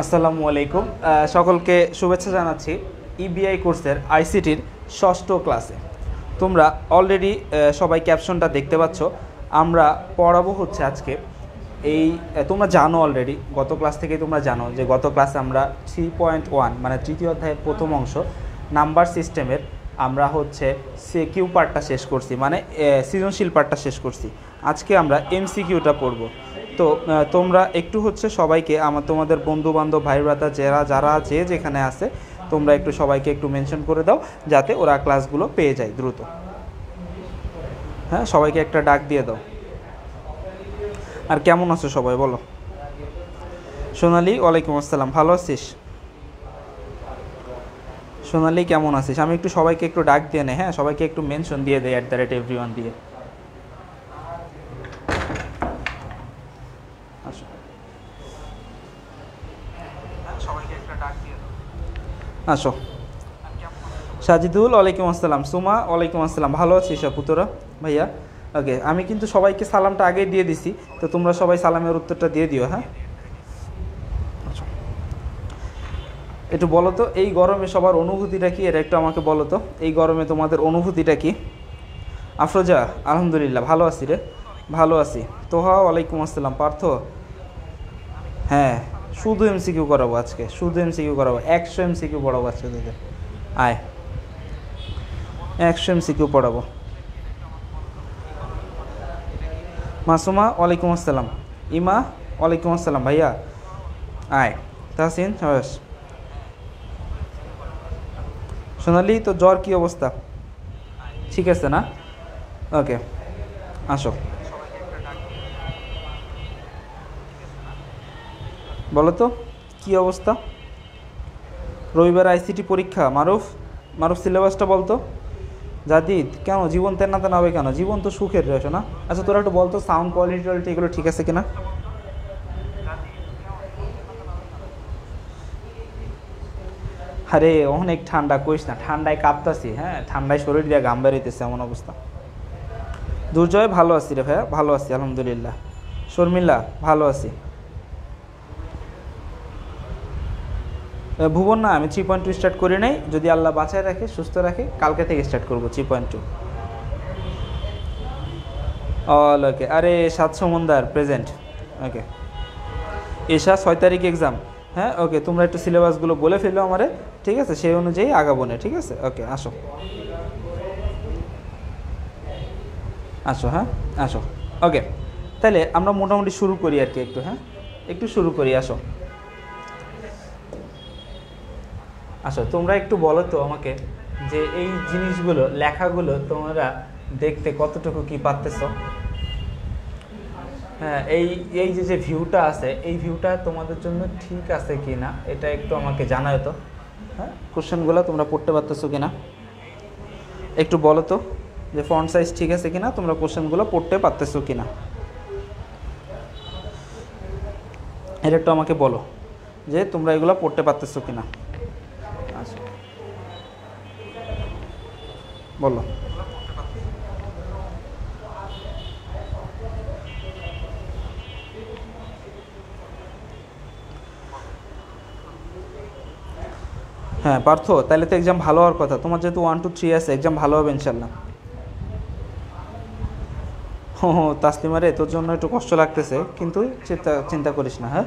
আসসালামু আলাইকুম। সকলকে শুভেচ্ছা জানাচ্ছি ইবিআই কোর্সের আইসিটির ষষ্ঠ ক্লাসে। তোমরা অলরেডি সবাই ক্যাপশনটা দেখতে পাচ্ছ। আমরা পড়াবো হচ্ছে আজকে এই তোমরা জানো অলরেডি গত ক্লাস থেকে তোমরা জানো যে গত ক্লাসে আমরা থ্রি পয়েন্ট ওয়ান মানে তৃতীয় অধ্যায়ের প্রথম অংশ নাম্বার সিস্টেমের আমরা হচ্ছে সে কিউ পার্টটা শেষ করছি মানে সৃজনশীল পার্টটা শেষ করছি। আজকে আমরা এমসিকিউটা পড়ব। তো তোমরা একটু হচ্ছে সবাইকে আমার, তোমাদের বন্ধু বান্ধব ভাই ব্রাতা যারা যারা যে যেখানে আছে, তোমরা একটু সবাইকে একটু মেনশন করে দাও যাতে ওরা ক্লাসগুলো পেয়ে যায় দ্রুত। হ্যাঁ সবাইকে একটা ডাক দিয়ে দাও। আর কেমন আছো সবাই, বলো। সোনালি, ওয়ালাইকুম আসসালাম, ভালো আছিস? সোনালি, কেমন আছিস? আমি একটু সবাইকে একটু ডাক দিয়ে নে হ্যাঁ সবাইকে একটু মেনশন দিয়ে দেয় অ্যাট দ্য রেট এভরি দিয়ে। আসো। সাজিদুল, ওয়ালাইকুম আসসালাম। সুমা, ওয়ালাইকুম আসসালাম। ভালো আছিস পুতরা ভাইয়া, ওকে, আমি কিন্তু সবাইকে সালামটা আগেই দিয়ে দিছি, তো তোমরা সবাই সালামের উত্তরটা দিয়ে দিও হ্যাঁ? আচ্ছা। একটু বলো তো, এই গরমে সবার অনুভূতিটা কি? এটা একটু আমাকে বলো তো, এই গরমে তোমাদের অনুভূতিটা কি? আফরোজা, আলহামদুলিল্লাহ, ভালো আছি রে। ভালো আছি। তোহা, ওয়ালাইকুম আসসালাম। পার্থ? হ্যাঁ। শুধু এমসিকিউ করাবো আজকে, শুধু এমসিকিউ করাবো, একশো এমসিকিউ পড়াবো আজকে তোদের। আয়। একশো এমসিকিউ পড়াবো। মাসুমা, ওয়ালাইকুম আসসালাম। ইমা, ওয়ালাইকুম আসসালাম, ভাইয়া। আয়। তাহসিন হস সোনালি তো জ্বর কি অবস্থা? ঠিক আছে না? ওকে, আসো। বলো তো, কী অবস্থা? রবিবার আইসিটি পরীক্ষা, মারুফ মারুফ সিলেবাসটা বলতো জাদিদ, কেন জীবন তেনা তেনা হবে কেন? জীবন তো সুখের রয়েছে না আচ্ছা তোরা একটু বলতো সাউন্ড কোয়ালিটি টোয়ালিটি এগুলো ঠিক আছে কিনা? আরে, অনেক ঠান্ডা, কইস না, ঠান্ডায় কাঁপতাছি হ্যাঁ? ঠান্ডায় শরীর দিয়ে গাম বেরিতেছে এমন অবস্থা। দুর্জয়, ভালো আছি রে ভাইয়া, ভালো আছি, আলহামদুলিল্লাহ। শর্মিলা, ভালো আছি। ভুবন না, আমি থ্রি পয়েন্ট টু স্টার্ট করি নাই। যদি আল্লাহ বাঁচায় রাখে, সুস্থ রাখে, কালকে থেকে স্টার্ট করব three point two all okay আরে সাত সমন্দার প্রেজেন্ট ওকে এসা ছয় তারিখ এক্সাম হ্যাঁ ওকে তোমরা একটু সিলেবাসগুলো বলে ফেলো আমারে। ঠিক আছে? সেই অনুযায়ী আগাবো না, ঠিক আছে? ওকে আসো। আসো হ্যাঁ? আসো। ওকে তাহলে আমরা মোটামুটি শুরু করি আর কি একটু হ্যাঁ? একটু শুরু করি, আসো। আসো তোমরা একটু বলো তো আমাকে যে এই জিনিসগুলো, লেখাগুলো তোমরা দেখতে কতটুকু কি পারতেছ? হ্যাঁ এই এই যে যে ভিউটা আছে, এই ভিউটা তোমাদের জন্য ঠিক আছে কি না এটা একটু আমাকে জানাও তো। হ্যাঁ কোশ্চেনগুলো তোমরা পড়তে পারতেছো কি না একটু বলো তো যে ফন্ট সাইজ ঠিক আছে কি না তোমরা কোশ্চেনগুলো পড়তে পারতেছো কিনা? এটা একটু আমাকে বলো যে তোমরা এগুলো পড়তে পারতেছো কিনা? আচ্ছা বলো। হ্যাঁ পার্থ, তাহলে তো এক্সাম ভালো হওয়ার কথা। তোমার যেহেতু ওয়ান টু থ্রি আছে এক্সাম ভালো হবে ইনশাল্লাহ হো হো, তাসলিমারে, তোর জন্য একটু কষ্ট লাগতেছে, কিন্তু চিন্তা চিন্তা করিস না হ্যাঁ?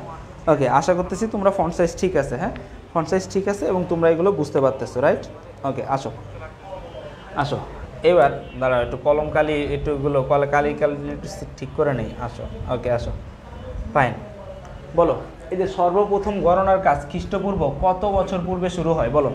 ওকে আশা করতেছি তোমরা ফন্ট সাইজ ঠিক আছে হ্যাঁ? ফন্ট সাইজ ঠিক আছে এবং তোমরা এগুলো বুঝতে পারতেছো রাইট ওকে আসো। আসো। এবার দাঁড়াও, একটু কলম কালি, একটুগুলো কল কালি কালি একটু ঠিক করে নেই, আসো। ওকে, আসো। ফাইন বলো, এই যে সর্বপ্রথম গণনার কাজ খ্রিস্টপূর্ব কত বছর পূর্বে শুরু হয়? বলো।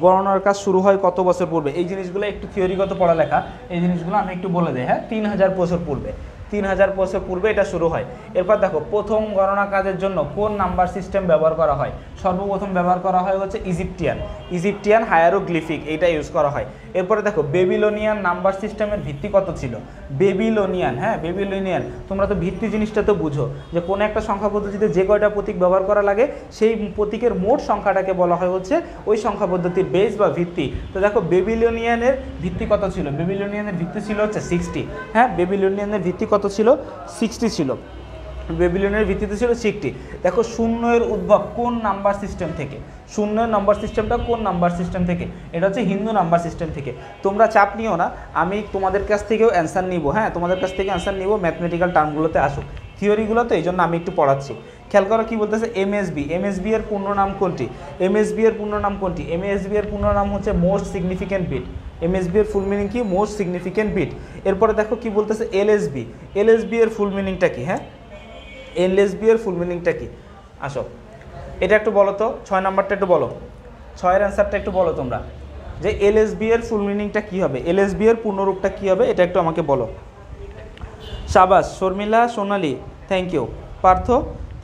গণনার কাজ শুরু হয় কত বছর পূর্বে? এই জিনিসগুলো একটু থিওরিগত পড়ালেখা, এই জিনিসগুলো আমি একটু বলে দিই হ্যাঁ? তিন হাজার বছর পূর্বে। তিন হাজার বছর পূর্বে এটা শুরু হয়। এরপর দেখো, প্রথম গণনা কাজের জন্য কোন নাম্বার সিস্টেম ব্যবহার করা হয়? সর্বপ্রথম ব্যবহার করা হয় হচ্ছে ইজিপ্টিয়ান। ইজিপটিয়ান হায়ারোগ্লিফিক এটা ইউজ করা হয়। এরপরে দেখো, বেবিলোনিয়ান নাম্বার সিস্টেমের ভিত্তি কত ছিল? বেবিলোনিয়ান হ্যাঁ বেবিলোনিয়ান। তোমরা তো ভিত্তি জিনিসটা তো বুঝো যে কোনো একটা সংখ্যা পদ্ধতিতে যে কয়টা প্রতীক ব্যবহার করা লাগে, সেই প্রতীকের মোট সংখ্যাটাকে বলা হয় হচ্ছে ওই সংখ্যা পদ্ধতির বেস বা ভিত্তি। তো দেখো, বেবিলোনিয়ানের ভিত্তি কত ছিল? বেবিলোনিয়ানের ভিত্তি ছিল হচ্ছে সিক্সটি হ্যাঁ বেবিলোনিয়ানের ভিত্তি কত ছিল? সিক্সটি ছিল। বেবিলিয়নের ভিত্তিতে ছিল সিক্সটি দেখো, শূন্যের উদ্ভব কোন নাম্বার সিস্টেম থেকে? শূন্যের নাম্বার সিস্টেমটা কোন নাম্বার সিস্টেম থেকে? এটা হচ্ছে হিন্দু নাম্বার সিস্টেম থেকে। তোমরা চাপ নিও না, আমি তোমাদের কাছ থেকেও অ্যান্সার নিব। হ্যাঁ তোমাদের কাছ থেকে অ্যান্সার নিব ম্যাথমেটিক্যাল টার্মগুলোতে আসুক। থিওরিগুলো তো এই জন্য আমি একটু পড়াচ্ছি। খেয়াল করো কি বলতেছে? এমএসবি এমএসবি এর পূর্ণ নাম কোনটি? এমএসবি এর পূর্ণ নাম কোনটি? এমএসবি এর পূর্ণ নাম হচ্ছে মোস্ট সিগনিফিক্যান্ট বিট এমএসবি এর ফুল মিনিং কি? মোস্ট সিগনিফিক্যান্ট বিট এরপরে দেখো কি বলতেছে এলএসবি এলএসবি এর ফুল মিনিংটা কি হ্যাঁ? এলএসবি এর ফুল মিনিংটা কি? আসো। এটা একটু বলো তো, ছয় নাম্বারটা একটু বলো। ছয়ের অ্যান্সারটা একটু বলো তোমরা। যে এলএসবি এর ফুল মিনিংটা কি হবে? এলএসবি এর পূর্ণরূপটা কি হবে? এটা একটু আমাকে বলো। শাবাস Sharmila, Sonali thank you Partha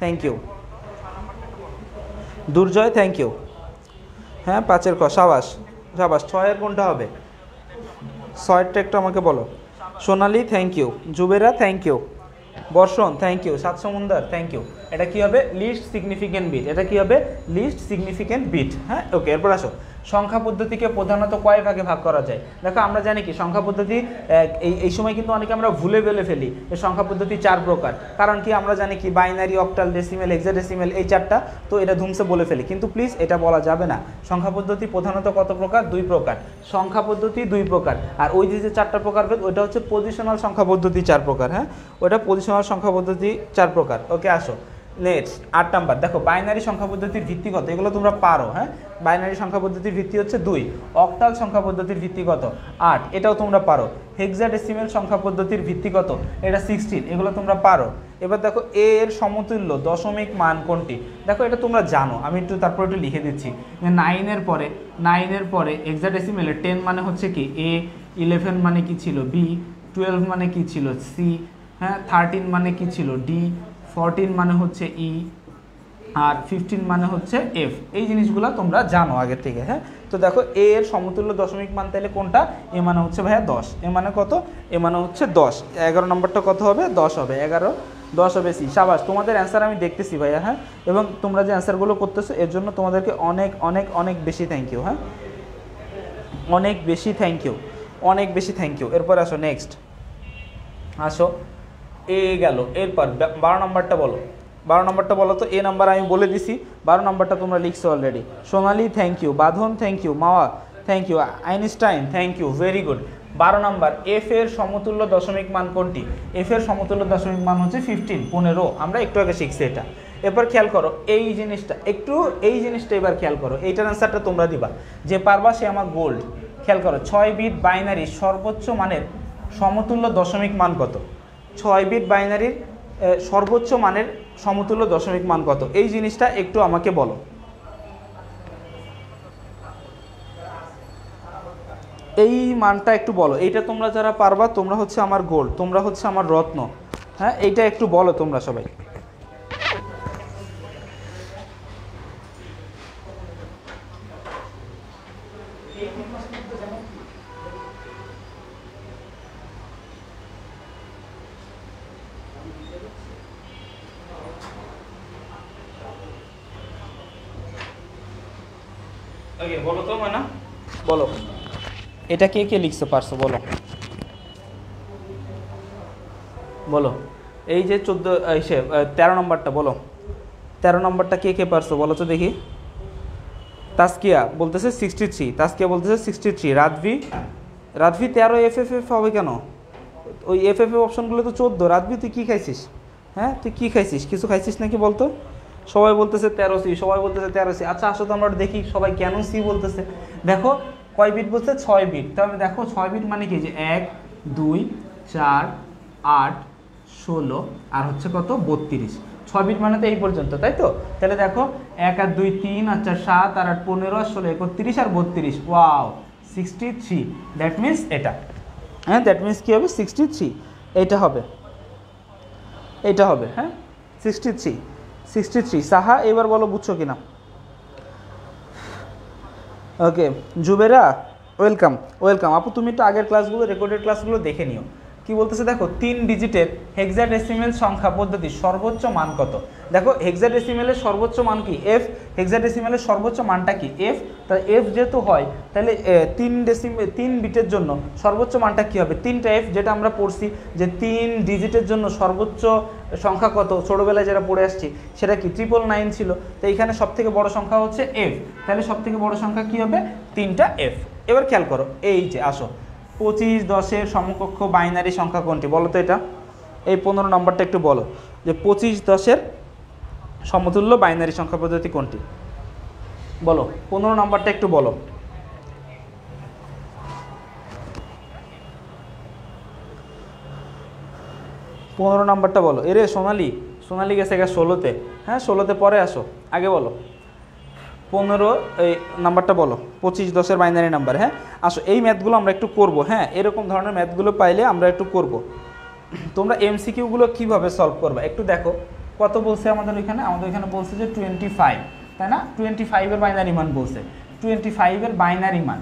thank you Durjoy thank you হ্যাঁ পাঁচের ক, সাবাস। সাবাস, ছয়ের কোনটা হবে? ছয়েরটা একটু আমাকে বলো। Sonali thank you Zubera thank you Barshan thank you Saat Samundar thank you এটা কী হবে? লিস্ট সিগনিফিকেন্ট বিট এটা কী হবে? লিস্ট সিগনিফিকেন্ট বিট হ্যাঁ? ওকে এরপর আসো। সংখ্যা পদ্ধতিকে প্রধানত কয় ভাগে ভাগ করা যায়? দেখো, আমরা জানি কি, সংখ্যা পদ্ধতি এই এই সময় কিন্তু অনেকে আমরা ভুলে বেলে ফেলি এই সংখ্যা পদ্ধতি চার প্রকার। কারণ কি, আমরা জানি কি বাইনারি অক্টাল ডেসিমেল হেক্সাডেসিমেল এই চারটা, তো এটা ধুমসে বলে ফেলি। কিন্তু প্লিজ এটা বলা যাবে না। সংখ্যা পদ্ধতি প্রধানত কত প্রকার? দুই প্রকার। সংখ্যা পদ্ধতি দুই প্রকার। আর ওই যে যে চারটা প্রকার ওইটা হচ্ছে পজিশনাল সংখ্যা পদ্ধতি চার প্রকার হ্যাঁ? ওটা পজিশনাল সংখ্যা পদ্ধতি চার প্রকার। ওকে, আসো। নেক্সট আট নাম্বার। দেখো বাইনারি সংখ্যা পদ্ধতির ভিত্তি কত? এগুলো তোমরা পারো হ্যাঁ? বাইনারি সংখ্যা পদ্ধতির ভিত্তি হচ্ছে দুই। অক্টাল সংখ্যা পদ্ধতির ভিত্তি কত? আট। এটাও তোমরা পারো। হেক্সাডেসিমেল সংখ্যা পদ্ধতির ভিত্তি কত? এটা সিক্সটিন এগুলো তোমরা পারো। এবার দেখো এ এর সমতুল্য দশমিক মান কোনটি? দেখো, এটা তোমরা জানো। আমি একটু তারপর একটু লিখে দিচ্ছি। নাইনের পরে নাইনের পরে হেক্সাডেসিমেলে টেন মানে হচ্ছে কি? এ ইলেভেন মানে কি ছিল? বি টুয়েলভ মানে কি ছিল? সি হ্যাঁ? থার্টিন মানে কি ছিল? ডি ফোরটিন মানে হচ্ছে ই আর ফিফটিন মানে হচ্ছে এফ এই জিনিসগুলো তোমরা জানো আগে থেকে হ্যাঁ? তো দেখো এ এর সমতুল্য দশমিক মান তাহলে কোনটা? এ মানে হচ্ছে ভাইয়া দশ। এ মানে কত? এ মানে হচ্ছে দশ। এগারো নম্বরটা কত হবে? দশ হবে। এগারো, দশ হবে সি সাবাস, তোমাদের অ্যান্সার আমি দেখতেছি ভাইয়া হ্যাঁ? এবং তোমরা যে অ্যান্সারগুলো করতেছো, এর জন্য তোমাদেরকে অনেক অনেক অনেক বেশি থ্যাংক ইউ হ্যাঁ? অনেক বেশি থ্যাংক ইউ অনেক বেশি থ্যাংক ইউ এরপর আসো নেক্সট আসো। এ গেল। এরপর বারো নম্বরটা বলো। বারো নম্বরটা বলো তো, এ নাম্বার আমি বলে দিছি। বারো নম্বরটা তোমরা লিখছো already Sonali thank you Badhon thank you Mawa thank you Einstein thank you very good বারো নম্বর এফ এর সমতুল্য দশমিক মান কোনটি? এফ এর সমতুল্য দশমিক মান হচ্ছে ফিফটিন পনেরো। আমরা একটু আগে শিখছি এটা। এরপর খেয়াল করো, এই জিনিসটা, একটু এই জিনিসটা এবার খেয়াল করো। এইটার অ্যান্সারটা তোমরা দিবা। যে পারবা সে আমার গোল্ড খেয়াল করো, ছয় বিট বাইনারি সর্বোচ্চ মানের সমতুল্য দশমিক মান কত? ছয় বিট বাইনারির সর্বোচ্চ মানের সমতুল্য দশমিক মান কত? এই জিনিসটা একটু আমাকে বলো। এই মানটা একটু বলো। এইটা তোমরা যারা পারবা, তোমরা হচ্ছে আমার গোল তোমরা হচ্ছে আমার রত্ন। হ্যাঁ এইটা একটু বলো তোমরা সবাই। বলো। এটা কে কে লিখতে পারছ, বলো। বলো। এই যে চোদ্দ সে তেরো নম্বরটা, বলো। তেরো নম্বরটা কে কে পারছ, বলো তো দেখি। তাস্কিয়া বলতেছে সিক্সটি থ্রি তাস্কিয়া বলতেছে সিক্সটি থ্রি রাতভি রাতভি তেরো এফ এফ এফ হবে কেন? ওই এফ এফ অপশনগুলো তো চোদ্দ। রাতভি তুই কী খাইছিস? হ্যাঁ তুই কী খাইছিস? কিছু খাইছিস নাকি বলতো? সবাই বলতেছে তেরো সি, সবাই বলতেছে তেরো সি। আচ্ছা আসো তো আমরা দেখি সবাই কেন সি বলতেছে। দেখো কয় বিট বলছে? ছয় বিট তাহলে দেখো ছয় বিট মানে কি? যে এক, দুই, চার, আট, ষোলো, আর হচ্ছে কত? বত্রিশ। ছয় বিট মানে তো এই পর্যন্ত, তাই তো? তাহলে দেখো, এক আর দুই তিন, আর চার সাত, আর আট পনেরো, আর ষোলো, একত্রিশ, আর বত্রিশ। Wow sixty three that means এটা। হ্যাঁ দ্যাট মিনস কী হবে? সিক্সটি থ্রি এইটা হবে। এইটা হবে হ্যাঁ? Sixty three sixty three Saha, এবার বলো বুঝছ কিনা? ওকে জুবেরা ওয়েলকাম ওয়েলকাম আপু তুমি একটু আগের ক্লাসগুলো রেকর্ডেড ক্লাসগুলো দেখে নিও। কি বলতেছে দেখো, তিন ডিজিটের হেক্সাডেসিমেল সংখ্যা পদ্ধতির সর্বোচ্চ মান কত? দেখো হেক্সাডেসিমেলের সর্বোচ্চ মান কি? এফ হেক্সাডেসিমেলের সর্বোচ্চ মানটা কি? এফ তাহলে এফ যেহেতু হয়, তাহলে তিন ডেসিমে তিন বিটের জন্য সর্বোচ্চ মানটা কি হবে? তিনটা এফ যেটা আমরা পড়ছি, যে তিন ডিজিটের জন্য সর্বোচ্চ সংখ্যা কত? ছোটোবেলায় যেটা পড়ে আসছি, সেটা কি? ট্রিপল নাইন ছিল। তো এখানে সব থেকে বড় সংখ্যা হচ্ছে এফ তাহলে সব থেকে বড় সংখ্যা কি হবে? তিনটা এফ এবার খেয়াল করো, এই যে, আসো। পঁচিশ, দশের সমকক্ষ বাইনারি সংখ্যা কোনটি? বলো তো এটা। এই পনেরো নম্বরটা একটু বলো। যে পঁচিশ, দশের সমতুল্য বাইনারি সংখ্যা পদ্ধতি কোনটি? বলো। পনেরো নম্বরটা একটু বলো। পনেরো নম্বরটা বলো। এরে সোনালি সোনালি গেছে গা ষোলোতে। হ্যাঁ ষোলোতে পরে আসো। আগে বলো। পনেরো, এই নাম্বারটা বলো, পঁচিশ, দশের বাইনারি নাম্বার হ্যাঁ? আসো, এই ম্যাথগুলো আমরা একটু করব হ্যাঁ? এরকম ধরনের ম্যাথগুলো পাইলে আমরা একটু করব। তোমরা এমসিকিউগুলো কীভাবে সলভ করবে? একটু দেখো, কত বলছে আমাদের ওইখানে? আমাদের এখানে বলছে যে টোয়েন্টি ফাইভ তাই না? টোয়েন্টি ফাইভের বাইনারি মান বলছে। টোয়েন্টি ফাইভের বাইনারি মান,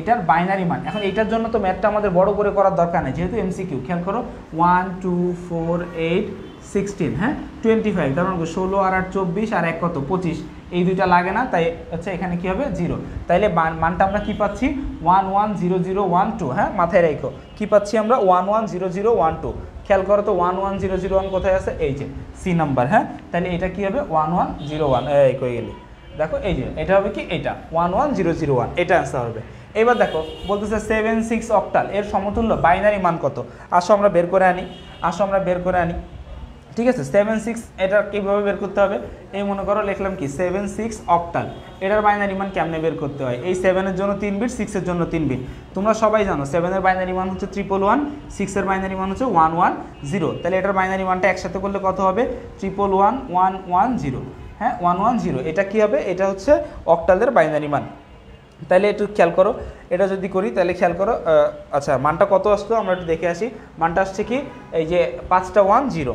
এটার বাইনারি মান। এখন এটার জন্য তো ম্যাথটা আমাদের বড় করে করার দরকার নেই, যেহেতু এমসিকিউ খেয়াল করো one two four eight sixteen হ্যাঁ? টোয়েন্টি ফাইভ তার মানে ষোলো আর আট, চব্বিশ, আর এক কত? পঁচিশ। এই দুইটা লাগে না, তাই হচ্ছে এখানে কি হবে? জিরো। তাইলে মান- মানটা আমরা কি পাচ্ছি? One one zero zero one two হ্যাঁ? মাথায় রেখো। কি পাচ্ছি আমরা? One one zero zero one two. খেয়াল করো তো, one one zero zero one কোথায় আছে? এই যে, সি নাম্বার হ্যাঁ? তাহলে এটা কি হবে? ওয়ান ওয়ান জিরো ওয়ান, এই কই গেলি? দেখো, এই যে, এটা হবে কি? এটা। One one zero zero one, এটা অ্যান্সার হবে। এবার দেখো, বলতেছে সেভেন সিক্স অক্টাল, এর সমতুল্য, বাইনারি মান কত? আসো আমরা বের করে আনি, আসো আমরা বের করে আনি। ঠিক আছে সেভেন সিক্স এটা কীভাবে বের করতে হবে? এই মনে করো লিখলাম কি সেভেন সিক্স অক্টাল এটার বাইনারি মান কেমনে বের করতে হয়? এই সেভেনের জন্য তিন বিট সিক্সের জন্য তিন বিট তোমরা সবাই জানো সেভেনের বাইনারি মান হচ্ছে ট্রিপল ওয়ান সিক্সের বাইনারি মান হচ্ছে ওয়ান ওয়ান জিরো তাহলে এটার বাইনারি মানটা একসাথে করলে কত হবে? Triple one one one zero হ্যাঁ ওয়ান ওয়ান জিরো এটা কী হবে? এটা হচ্ছে অক্টালের বাইনারি মান। তাহলে একটু খেয়াল করো, এটা যদি করি, তাহলে খেয়াল করো আচ্ছা মানটা কত আসতো আমরা একটু দেখে আসি। মানটা আসছে কি? এই যে পাঁচটা ওয়ান জিরো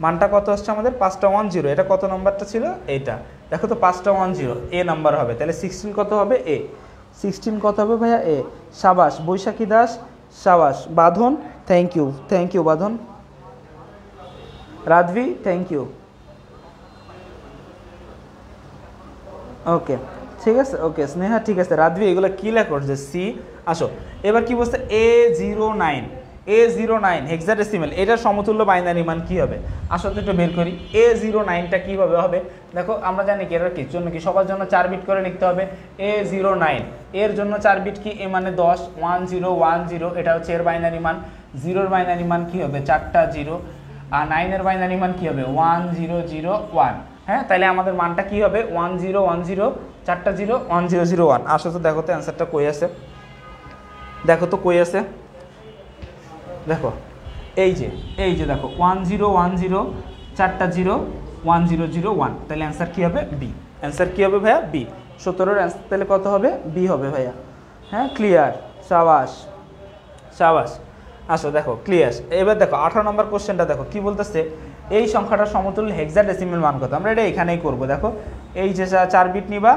মানটা কত আসছে আমাদের? পাঁচটা ওয়ান জিরো এটা কত নাম্বারটা ছিল? এইটা। দেখো তো, পাঁচটা ওয়ান জিরো এ নাম্বার হবে। তাহলে সিক্সটিন কত হবে? এ। সিক্সটিন কত হবে ভাইয়া? এ। সাবাস, বৈশাখী দাস, সাবাস। বাঁধন thank you thank you Badhon. Radhvi thank you okay. ঠিক আছে? ওকে, স্নেহা, ঠিক আছে। রাধবি, এগুলো কী লেখা? করছে সি। আসো। এবার কি বলছে? A zero nine A zero nine hexadecimal এটার সমতুল্য বাইনারি মান কী হবে? আসলে একটু বের করি। এ জিরো নাইনটা কীভাবে হবে? দেখো, আমরা জানি কি এটার কি? জন্য কি? সবার জন্য চার বিট করে লিখতে হবে। এ জিরো নাইন এর জন্য চার বিট কি? এ মানে দশ ওয়ান জিরো ওয়ান জিরো এটা হচ্ছে এর বাইনারি মান। জিরোর বাইনারি মান কী হবে? চারটা জিরো আর নাইনের বাইনারি মান কী হবে? ওয়ান জিরো জিরো ওয়ান হ্যাঁ তাহলে আমাদের মানটা কী হবে? ওয়ান জিরো ওয়ান জিরো চারটা zero one zero zero one আসো তো দেখো তো অ্যান্সারটা কই আছে? দেখো তো কই আছে? দেখো, এই যে এই যে দেখো ওয়ান জিরো ওয়ান জিরো চারটা zero one zero zero one তাহলে অ্যান্সার কী হবে? বি অ্যান্সার কী হবে ভাইয়া? বি সতেরোর অ্যান্সার তাহলে কত হবে? বি হবে ভাইয়া। হ্যাঁ ক্লিয়ার সাবাস। সাবাস। আসো, দেখো ক্লিয়ার এবার দেখো, আঠারো নম্বর কোশ্চেনটা দেখো, কি বলতেছে? এই সংখ্যাটার সমতুল্য হেক্সাডেসিমেল মান কত? আমরা এটা এখানেই করব, দেখো। এই যে চার বিট নিবা,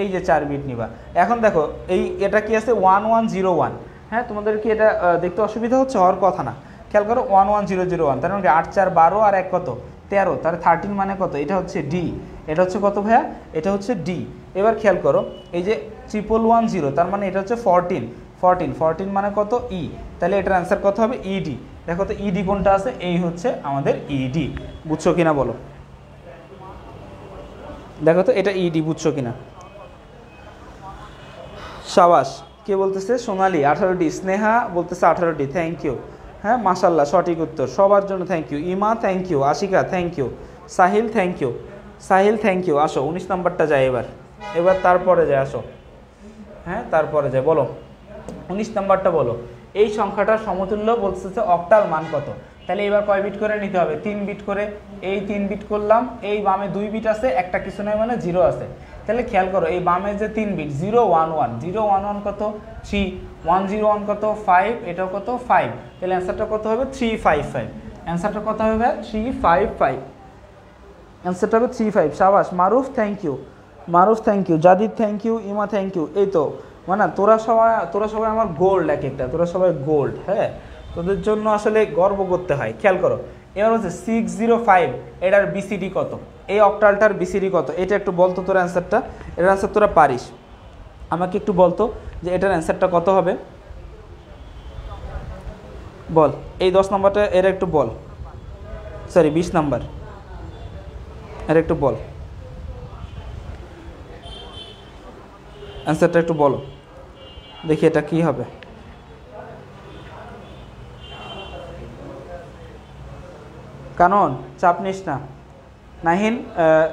এই যে চার বিট নিবা। এখন দেখো, এই এটা কি আছে? ওয়ান ওয়ান জিরো ওয়ান হ্যাঁ তোমাদের কি এটা দেখতে অসুবিধা হচ্ছে? হওয়ার কথা না। খেয়াল করো one one zero zero one তার মানে আট চার বারো আর এক কত? তেরো তাহলে থার্টিন মানে কত? এটা হচ্ছে ডি এটা হচ্ছে কত ভাইয়া? এটা হচ্ছে ডি এবার খেয়াল করো, এই যে ট্রিপল ওয়ান জিরো তার মানে এটা হচ্ছে ফরটিন ফরটিন ফরটিন মানে কত? ই তাহলে এটার অ্যান্সার কত হবে? ইডি দেখো তো ইডি কোনটা আছে? এই হচ্ছে আমাদের ইডি বুঝছ কিনা বলো? দেখো তো, এটা ইডি বুঝছ কিনা? সাবাস। কে বলতেছে? সোনালি, আঠারোটি। স্নেহা বলতেছে আঠারোটি। থ্যাংক ইউ হ্যাঁ মাসাল্লাহ সঠিক উত্তর। সবার জন্য thank you Ima thank you Ashika thank you Sahil thank you Sahil thank you আসো, উনিশ নাম্বারটা যায় এবার। এবার তারপরে যায়, আসো। হ্যাঁ তারপরে যায়, বলো। উনিশ নাম্বারটা বলো। এই সংখ্যাটার সমতুল্য বলতেছে অক্টাল মান কত? তাহলে এবার কয় বিট করে নিতে হবে? তিন বিট করে। এই তিন বিট করলাম, এই বামে দুই বিট আছে, একটা কিছু নয় মানে জিরো আছে। তাহলে খেয়াল করো, এই বামে যে তিন bit zero one one zero one one কত? থ্রি ওয়ান জিরো ওয়ান কত? ফাইভ এটাও কত? ফাইভ তাহলে অ্যান্সারটা কত হবে? থ্রি ফাইভ ফাইভ অ্যান্সারটা কত হবে? থ্রি ফাইভ ফাইভ অ্যান্সারটা হবে থ্রি ফাইভ সাবাস, Maruf thank you Maruf thank you Zadid thank you Ima thank you এই তো। মানে তোরা সবাই তোরা সবাই আমার গোল্ড এক একটা। তোরা সবাই গোল্ড হ্যাঁ? তোদের জন্য আসলে গর্ব করতে হয়। খেয়াল করো। এবার হচ্ছে সিক্স জিরো ফাইভ এটার বিসিডি কত? এই অক্টালটার বিসিডি কত? এটা একটু বলতো তোর অ্যান্সারটা। এটার অ্যান্সার তোরা পারিস। আমাকে একটু বলতো যে এটার অ্যান্সারটা কত হবে? বল। এই দশ নম্বরটা এর একটু বল। সরি বিশ নাম্বার। এর একটু বল। অ্যান্সারটা একটু বলো। দেখি এটা কি হবে। কারণ চাপ নিস না। নাহিন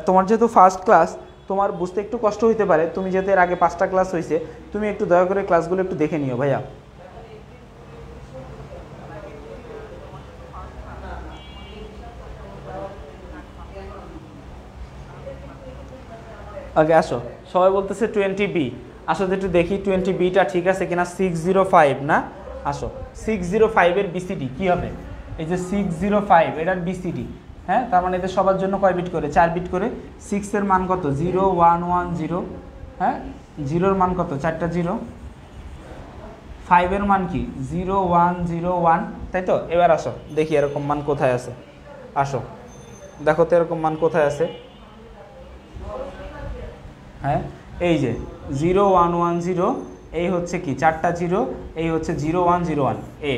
তোমার যেহেতু ফার্স্ট ক্লাস তোমার বুঝতে একটু কষ্ট হইতে পারে, তুমি যেহেতু এর আগে পাঁচটা ক্লাস হয়েছে তুমি একটু দয়া করে ক্লাসগুলো একটু দেখে নিও ভাইয়া। আগে আসো। সবাই বলতেছে টোয়েন্টি বি আসো একটু দেখি টোয়েন্টি বিটা ঠিক আছে কিনা? সিক্স জিরো ফাইভ না? আসো। সিক্স জিরো ফাইভের বিসিডি কী হবে? এই যে সিক্স জিরো ফাইভ এটার বিসিডি হ্যাঁ তার মানে এদের সবার জন্য কয় বিট করে? চার বিট করে। সিক্সের মান কত? জিরো ওয়ান ওয়ান জিরো হ্যাঁ জিরোর মান কত? চারটা জিরো ফাইভের মান কি? জিরো ওয়ান জিরো ওয়ান তাই তো? এবার আসো, দেখি এরকম মান কোথায় আছে। আসো, দেখো তো এরকম মান কোথায় আছে। হ্যাঁ এই যে জিরো ওয়ান ওয়ান জিরো এই হচ্ছে কি? চারটা জিরো এই হচ্ছে zero one zero one A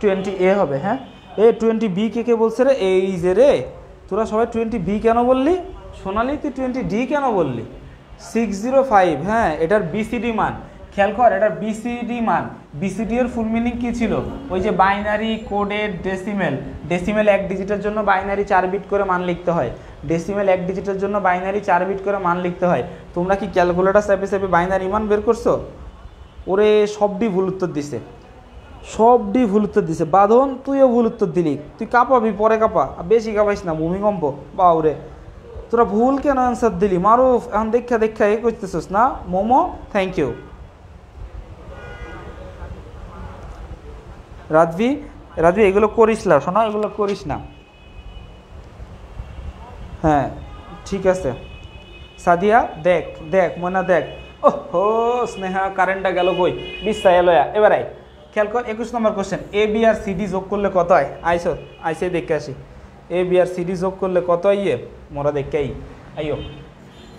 twenty A হবে হ্যাঁ? এ টোয়েন্টি বি কে কে বলছে রে? এই যে রে। তোরা সবাই টোয়েন্টি বি কেন বললি? সোনালি, তুই টোয়েন্টি ডি কেন বললি? সিক্স জিরো ফাইভ হ্যাঁ এটার বিসিডি মান। খেয়াল কর, এটার বিসিডি মান। বিসিডি এর ফুল মিনিং কি ছিল? ওই যে বাইনারি কোডের ডেসিমেল ডেসিমেল এক ডিজিটের জন্য বাইনারি চার বিট করে মান লিখতে হয়। ডেসিমেল এক ডিজিটের জন্য বাইনারি চার বিট করে মান লিখতে হয়। তোমরা কি ক্যালকুলেটার চেপে চেপে বাইনারি মান বের করছ? ওরে, সবটি ভুল উত্তর দিছে। সবডি ভুল উত্তর দিছে। বাঁধন, তুইও ভুল উত্তর দিলি। তুই কাঁপাবি পরে কাঁপা। বেশি কাঁপাইস না ভূমিকম্প বাউরে। তোরা ভুল কেন অ্যান্সার দিলি? মারুফ, এখন দেখা দেখা এ করতেছিস না? মোমো থ্যাংক ইউ রাজভি রাজভি এগুলো করিস না, শোনা, এগুলো করিস না। হ্যাঁ ঠিক আছে। সাদিয়া, দেখ দেখ মনা দেখ। ও হো স্নেহা কারেন্টটা গেল কই? বিশ্বাস এলো এবার আই খেয়াল কর, একুশ নম্বর কোশ্চেন এ বি আর সিডি যোগ করলে কত হয়? আইসো, আইসে দেখে আসি। এ বি আর সিডি যোগ করলে কত আইয়ে মোরা দেখে আই। আইও।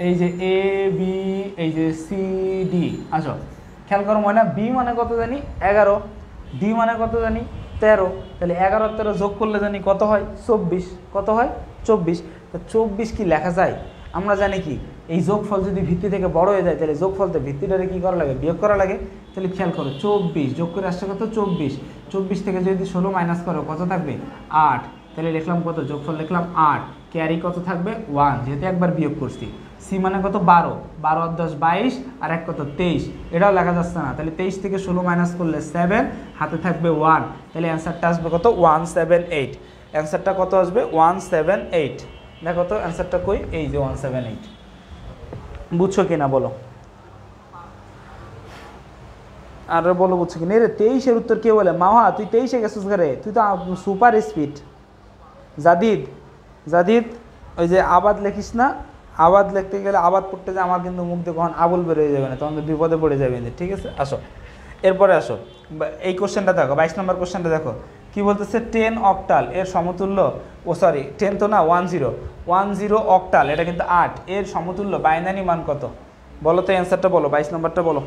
এই যে এ বি এই যে সি ডি আসো। খেয়াল করো ময়না বি মানে কত জানি? এগারো। ডি মানে কত জানি? তেরো। তাহলে এগারো তেরো যোগ করলে জানি কত হয়? চব্বিশ। কত হয়? চব্বিশ। তো চব্বিশ কি লেখা যায়? আমরা জানি কি, এই যোগফল যদি ভিত্তি থেকে বড় হয়ে যায়, তাহলে যোগফলতে ভিত্তিটারে কী করা লাগে? বিয়োগ করা লাগে। তাহলে খেয়াল করো, চব্বিশ, যোগ করে আসছে কত? চব্বিশ। চব্বিশ থেকে যদি ষোলো মাইনাস করো, কত থাকবে? আট। তাহলে লিখলাম কত? যোগফল লিখলাম আট। ক্যারি কত থাকবে? ওয়ান যেহেতু একবার বিয়োগ করছি। সি মানে কত? বারো। বারো আর দশ, বাইশ। আর এক কত? তেইশ। এটাও লেখা যাচ্ছে না। তাহলে তেইশ থেকে ষোলো মাইনাস করলে সেভেন হাতে থাকবে ওয়ান তাহলে অ্যান্সারটা আসবে কত? ওয়ান সেভেন এইট অ্যান্সারটা কত আসবে? ওয়ান সেভেন এইট দেখো তো অ্যান্সারটা কই? এই যে ওয়ান সেভেন এইট বুঝছ কি না বলো? আর বলো বুঝছ কি রে, তেইশের উত্তর কে বলে? মামা, তুই তেইশে গেছিস ঘরে, তুই তো সুপার স্পিড জাদিদ জাদিদ, ওই যে আবাদ লেখিস না? আবাদ লিখতে গেলে আবাদ পড়তে যে আমার কিন্তু মুখ দিয়ে কখন আবুল বের হয়ে যাবে না, তখন বিপদে পড়ে যাবে ঠিক আছে? আসো। এরপরে আসো। এই কোশ্চেনটা দেখো, বাইশ নম্বর কোশ্চেনটা দেখো। কি বলতেছে? টেন অক্টাল, এর সমতুল্য, ও সরি টেন তো না one zero one zero octal এটা কিন্তু আট, এর সমতুল্য, বাইনারি মান কত? বলো তো অ্যান্সারটা বলো, বাইশ নম্বরটা বলো।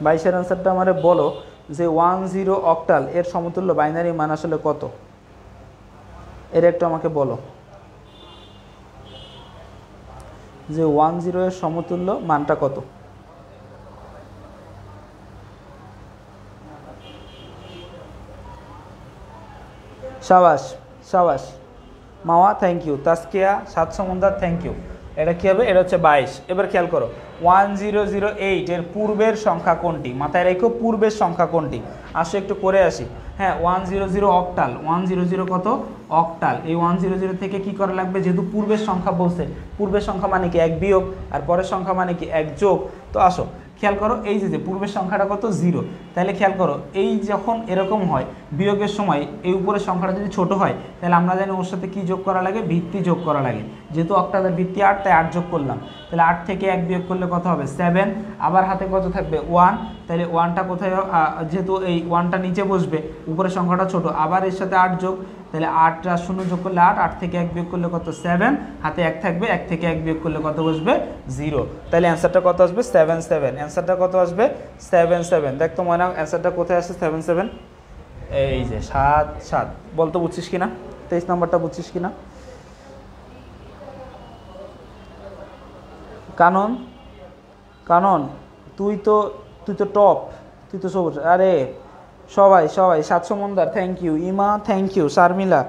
বাইশের অ্যান্সারটা আমারে বলো যে ওয়ান জিরো অক্টাল এর সমতুল্য বাইনারি মান আসলে কত? এর একটু আমাকে বলো। যে ওয়ান জিরো এর সমতুল্য মানটা কত? সাবাস সাবাস। মাওয়া থ্যাংক ইউ তাস্কিয়া সাত সমুন্দার থ্যাংক ইউ এটা কী হবে? এটা হচ্ছে বাইশ। এবার খেয়াল করো, ওয়ান জিরো জিরো এইট এর পূর্বের সংখ্যা কোনটি? মাথায় রেখো পূর্বের সংখ্যা কোনটি? আসো একটু করে আসি। হ্যাঁ one zero zero octal. One zero zero কত? অকটাল। এই ওয়ান জিরো জিরো থেকে কী করা লাগবে? যেহেতু পূর্বের সংখ্যা বলছে, পূর্বের সংখ্যা মানে কি এক বিয়োগ, আর পরের সংখ্যা মানে কি এক যোগ। তো আসো খেয়াল করো, এই যে যে পূর্বের সংখ্যাটা কত? জিরো। তাহলে খেয়াল করো, এই যখন এরকম হয়, বিয়োগের সময় এই উপরের সংখ্যাটা যদি ছোট হয়, তাহলে আমরা জানি ওর সাথে কী যোগ করা লাগে? ভিত্তি যোগ করা লাগে। যেহেতু অক্টাদের ভিত্তি আট, তাই আট যোগ করলাম। তাহলে আট থেকে এক বিয়োগ করলে কত হবে? সেভেন। আবার হাতে কত থাকবে? ওয়ান। তাহলে ওয়ানটা কোথায় যেহেতু এই ওয়ানটা নিচে বসবে, উপরের সংখ্যাটা ছোট, আবার এর সাথে আট যোগ তাহলে আট আর শূন্য যোগ করলে আট আট থেকে এক বিয়োগ করলে কত? সেভেন হাতে এক থাকবে, এক থেকে এক বিয়োগ করলে কত বসবে? জিরো তাহলে অ্যান্সারটা কত আসবে? সেভেন সেভেন অ্যান্সারটা কত আসবে? সেভেন সেভেন দেখ তো মনে অ্যান্সারটা কোথায় আসছে সেভেন সেভেন এই যে সাত সাত। বলতো বুঝছিস কিনা? তেইশ নাম্বারটা বুঝছিস কিনা? কানন কানন, তুই তো তুই তো টপ তুই তো সবুজ। আরে সবাই সবাই, সাতশো Mandar thank you Ima thank you Sharmila.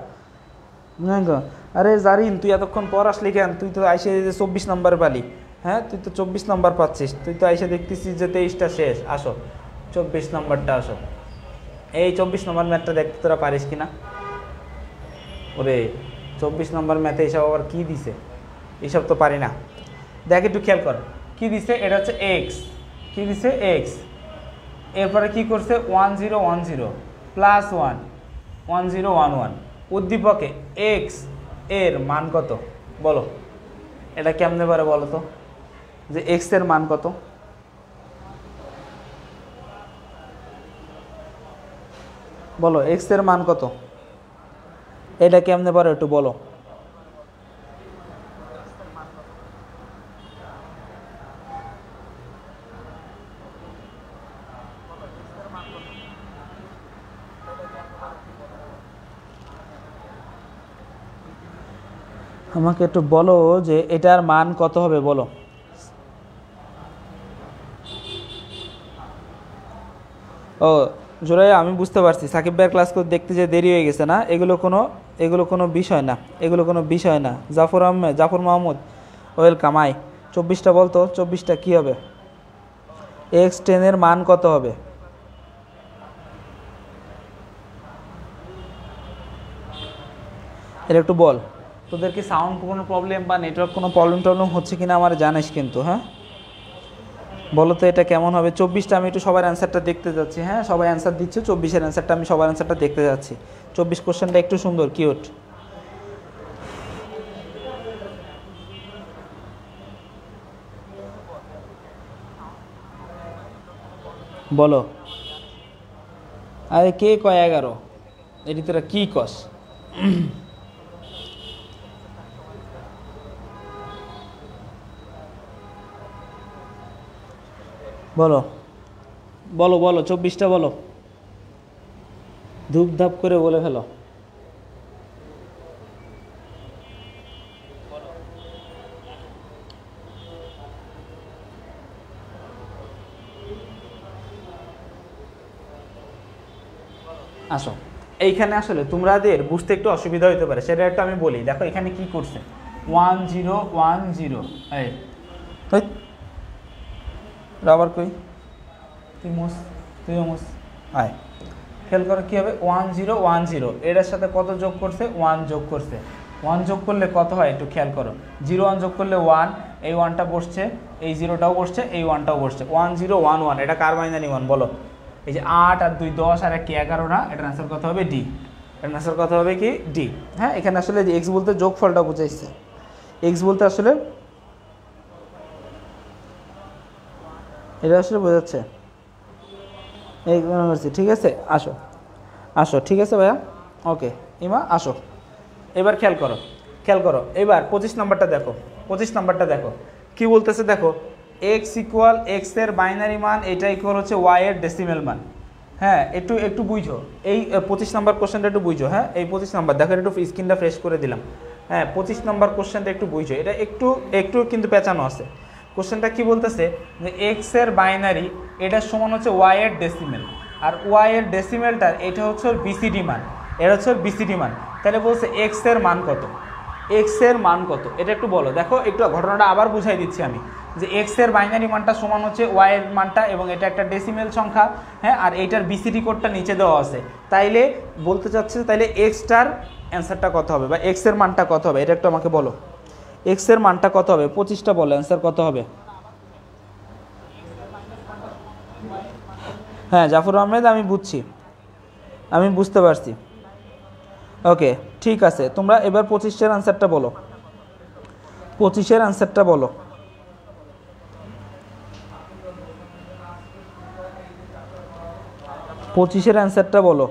আরে জারিন, তুই এতক্ষণ পর আসলি কেন? তুই তো আইসে চব্বিশ নম্বর পালি। হ্যাঁ তুই তো চব্বিশ নম্বর পাচ্ছিস। তুই তো আইসে দেখতেছিস যে তেইশটা শেষ। আসো, চব্বিশ নম্বরটা আসো। এই চব্বিশ নম্বর ম্যাথটা দেখতে তোরা পারিস কি না ওরে, চব্বিশ নম্বর ম্যাথে এইসব আবার কী দিছে? এইসব তো পারি না। দেখ একটু খেয়াল কর। কী দিছে? এটা হচ্ছে এক্স কী দিছে? এক্স এরপরে কি করছে? One zero one zero plus one one zero one one উদ্দীপকে এক্সের মান কত? বলো। এটা কেমনে পারে বলো তো? যে এক্সের মান কত? বলো এক্সের মান কত? এটা কেমনে পারে একটু বলো। আমাকে একটু বলো যে এটার মান কত হবে, বলো। ও জোরাই আমি বুঝতে পারছি। সাকিব ভাইয়ের ক্লাস করে দেখতে যে দেরি হয়ে গেছে না? এগুলো কোনো এগুলো কোনো বিষয় না। এগুলো কোনো বিষয় না। জাফর আহমেদ, জাফর মাহমুদ, ওয়েলকাম আই চব্বিশটা বলতো চব্বিশটা কী হবে? এক্স টেনের মান কত হবে? এটা একটু বল। তোদের কি সাউন্ড কোনো প্রবলেম বা নেটওয়ার্ক কোনো প্রবলেম টবলেম হচ্ছে কিনা আমার জানিস কিন্তু হ্যাঁ? বলো তো এটা কেমন হবে? চব্বিশটা আমি একটু সবার অ্যান্সারটা দেখতে যাচ্ছি হ্যাঁ? সবাই অ্যান্সার দিচ্ছে, চব্বিশের অ্যান্সারটা আমি সবার অ্যান্সারটা দেখতে যাচ্ছি। চব্বিশ কোশ্চেনটা একটু সুন্দর কিউট বলো। আরে কে কয় এগারো? এটি তোরা কী কস? বলো। বলো বলো চব্বিশটা বলো। ধূপ ধাপ করে বলে ফেলো। আসো। এইখানে আসলে তোমাদের বুঝতে একটু অসুবিধা হতে পারে সেটা একটু আমি বলি। দেখো এখানে কি করছে? ওয়ান জিরো ওয়ান জিরো এই। রাবার কই? তুই মুস, তুইও আয়। খেয়াল করো কী হবে? One zero one zero. এটার সাথে কত যোগ করছে? ওয়ান যোগ করছে। ওয়ান যোগ করলে কত হয়? একটু খেয়াল করো। জিরো ওয়ান যোগ করলে ওয়ান, এই ওয়ানটা বসছে, এই জিরোটাও বসছে, এই ওয়ানটাও বসছে। One zero, one one. এটা কার বাইনারি ওয়ান বলো। এই যে আট আর দুই দশ আর এক কি এগারো না, এটার অ্যান্সার কত হবে? ডি এটার অ্যান্সার কত হবে কি? ডি হ্যাঁ এখানে আসলে এক্স বলতে যোগফলটা বুঝাইছে। এক্স বলতে আসলে এটা আসলে বোঝাচ্ছে। এই করছি ঠিক আছে? আসো। আসো, ঠিক আছে ভাইয়া? ওকে, ইমা, আসো। এবার খেয়াল করো খেয়াল করো। এবার পঁচিশ নাম্বারটা দেখো, পঁচিশ নাম্বারটা দেখো। কি বলতেছে দেখো? এক্স ইকুয়াল এক্সের বাইনারি মান, এটা ইকুয়াল হচ্ছে ওয়াই এর ডেসিমেল মান। হ্যাঁ একটু একটু বুঝো। এই পঁচিশ নাম্বার কোশ্চেনটা একটু বুঝো। হ্যাঁ এই পঁচিশ নাম্বার, দেখো একটু স্ক্রিনটা ফ্রেশ করে দিলাম। হ্যাঁ পঁচিশ নাম্বার কোশ্চেনটা একটু বুঝো। এটা একটু একটু কিন্তু পেঁচানো আছে। কোশ্চেনটা কি বলতেছে? যে এক্সের বাইনারি এটার সমান হচ্ছে ওয়াই ডেসিমেল আর ওয়াই এর ডেসিমেলটার এটা হচ্ছে ওর বিসিডি মান। এটা হচ্ছে ওর বিসিডি মান। তাহলে বলছে এক্সের মান কত? এক্সের মান কত? এটা একটু বলো। দেখো, একটু ঘটনাটা আবার বুঝাই দিচ্ছি আমি। যে এক্সের বাইনারি মানটা সমান হচ্ছে ওয়াই মানটা এবং এটা একটা ডেসিমেল সংখ্যা হ্যাঁ? আর এইটার বিসিডি কোডটা নিচে দেওয়া আছে। তাইলে বলতে চাচ্ছে তাইলে এক্সটার অ্যান্সারটা কত হবে বা এক্সের মানটা কত হবে? এটা একটু আমাকে বলো। এক্সের মানটা কত হবে? পঁচিশটা বলো অ্যান্সার কত হবে? হ্যাঁ জাফর আহমেদ, আমি বুঝছি। আমি বুঝতে পারছি। ওকে ঠিক আছে। তোমরা এবার পঁচিশের আনসারটা বলো। পঁচিশের আনসারটা বলো। পঁচিশের অ্যান্সারটা বলো।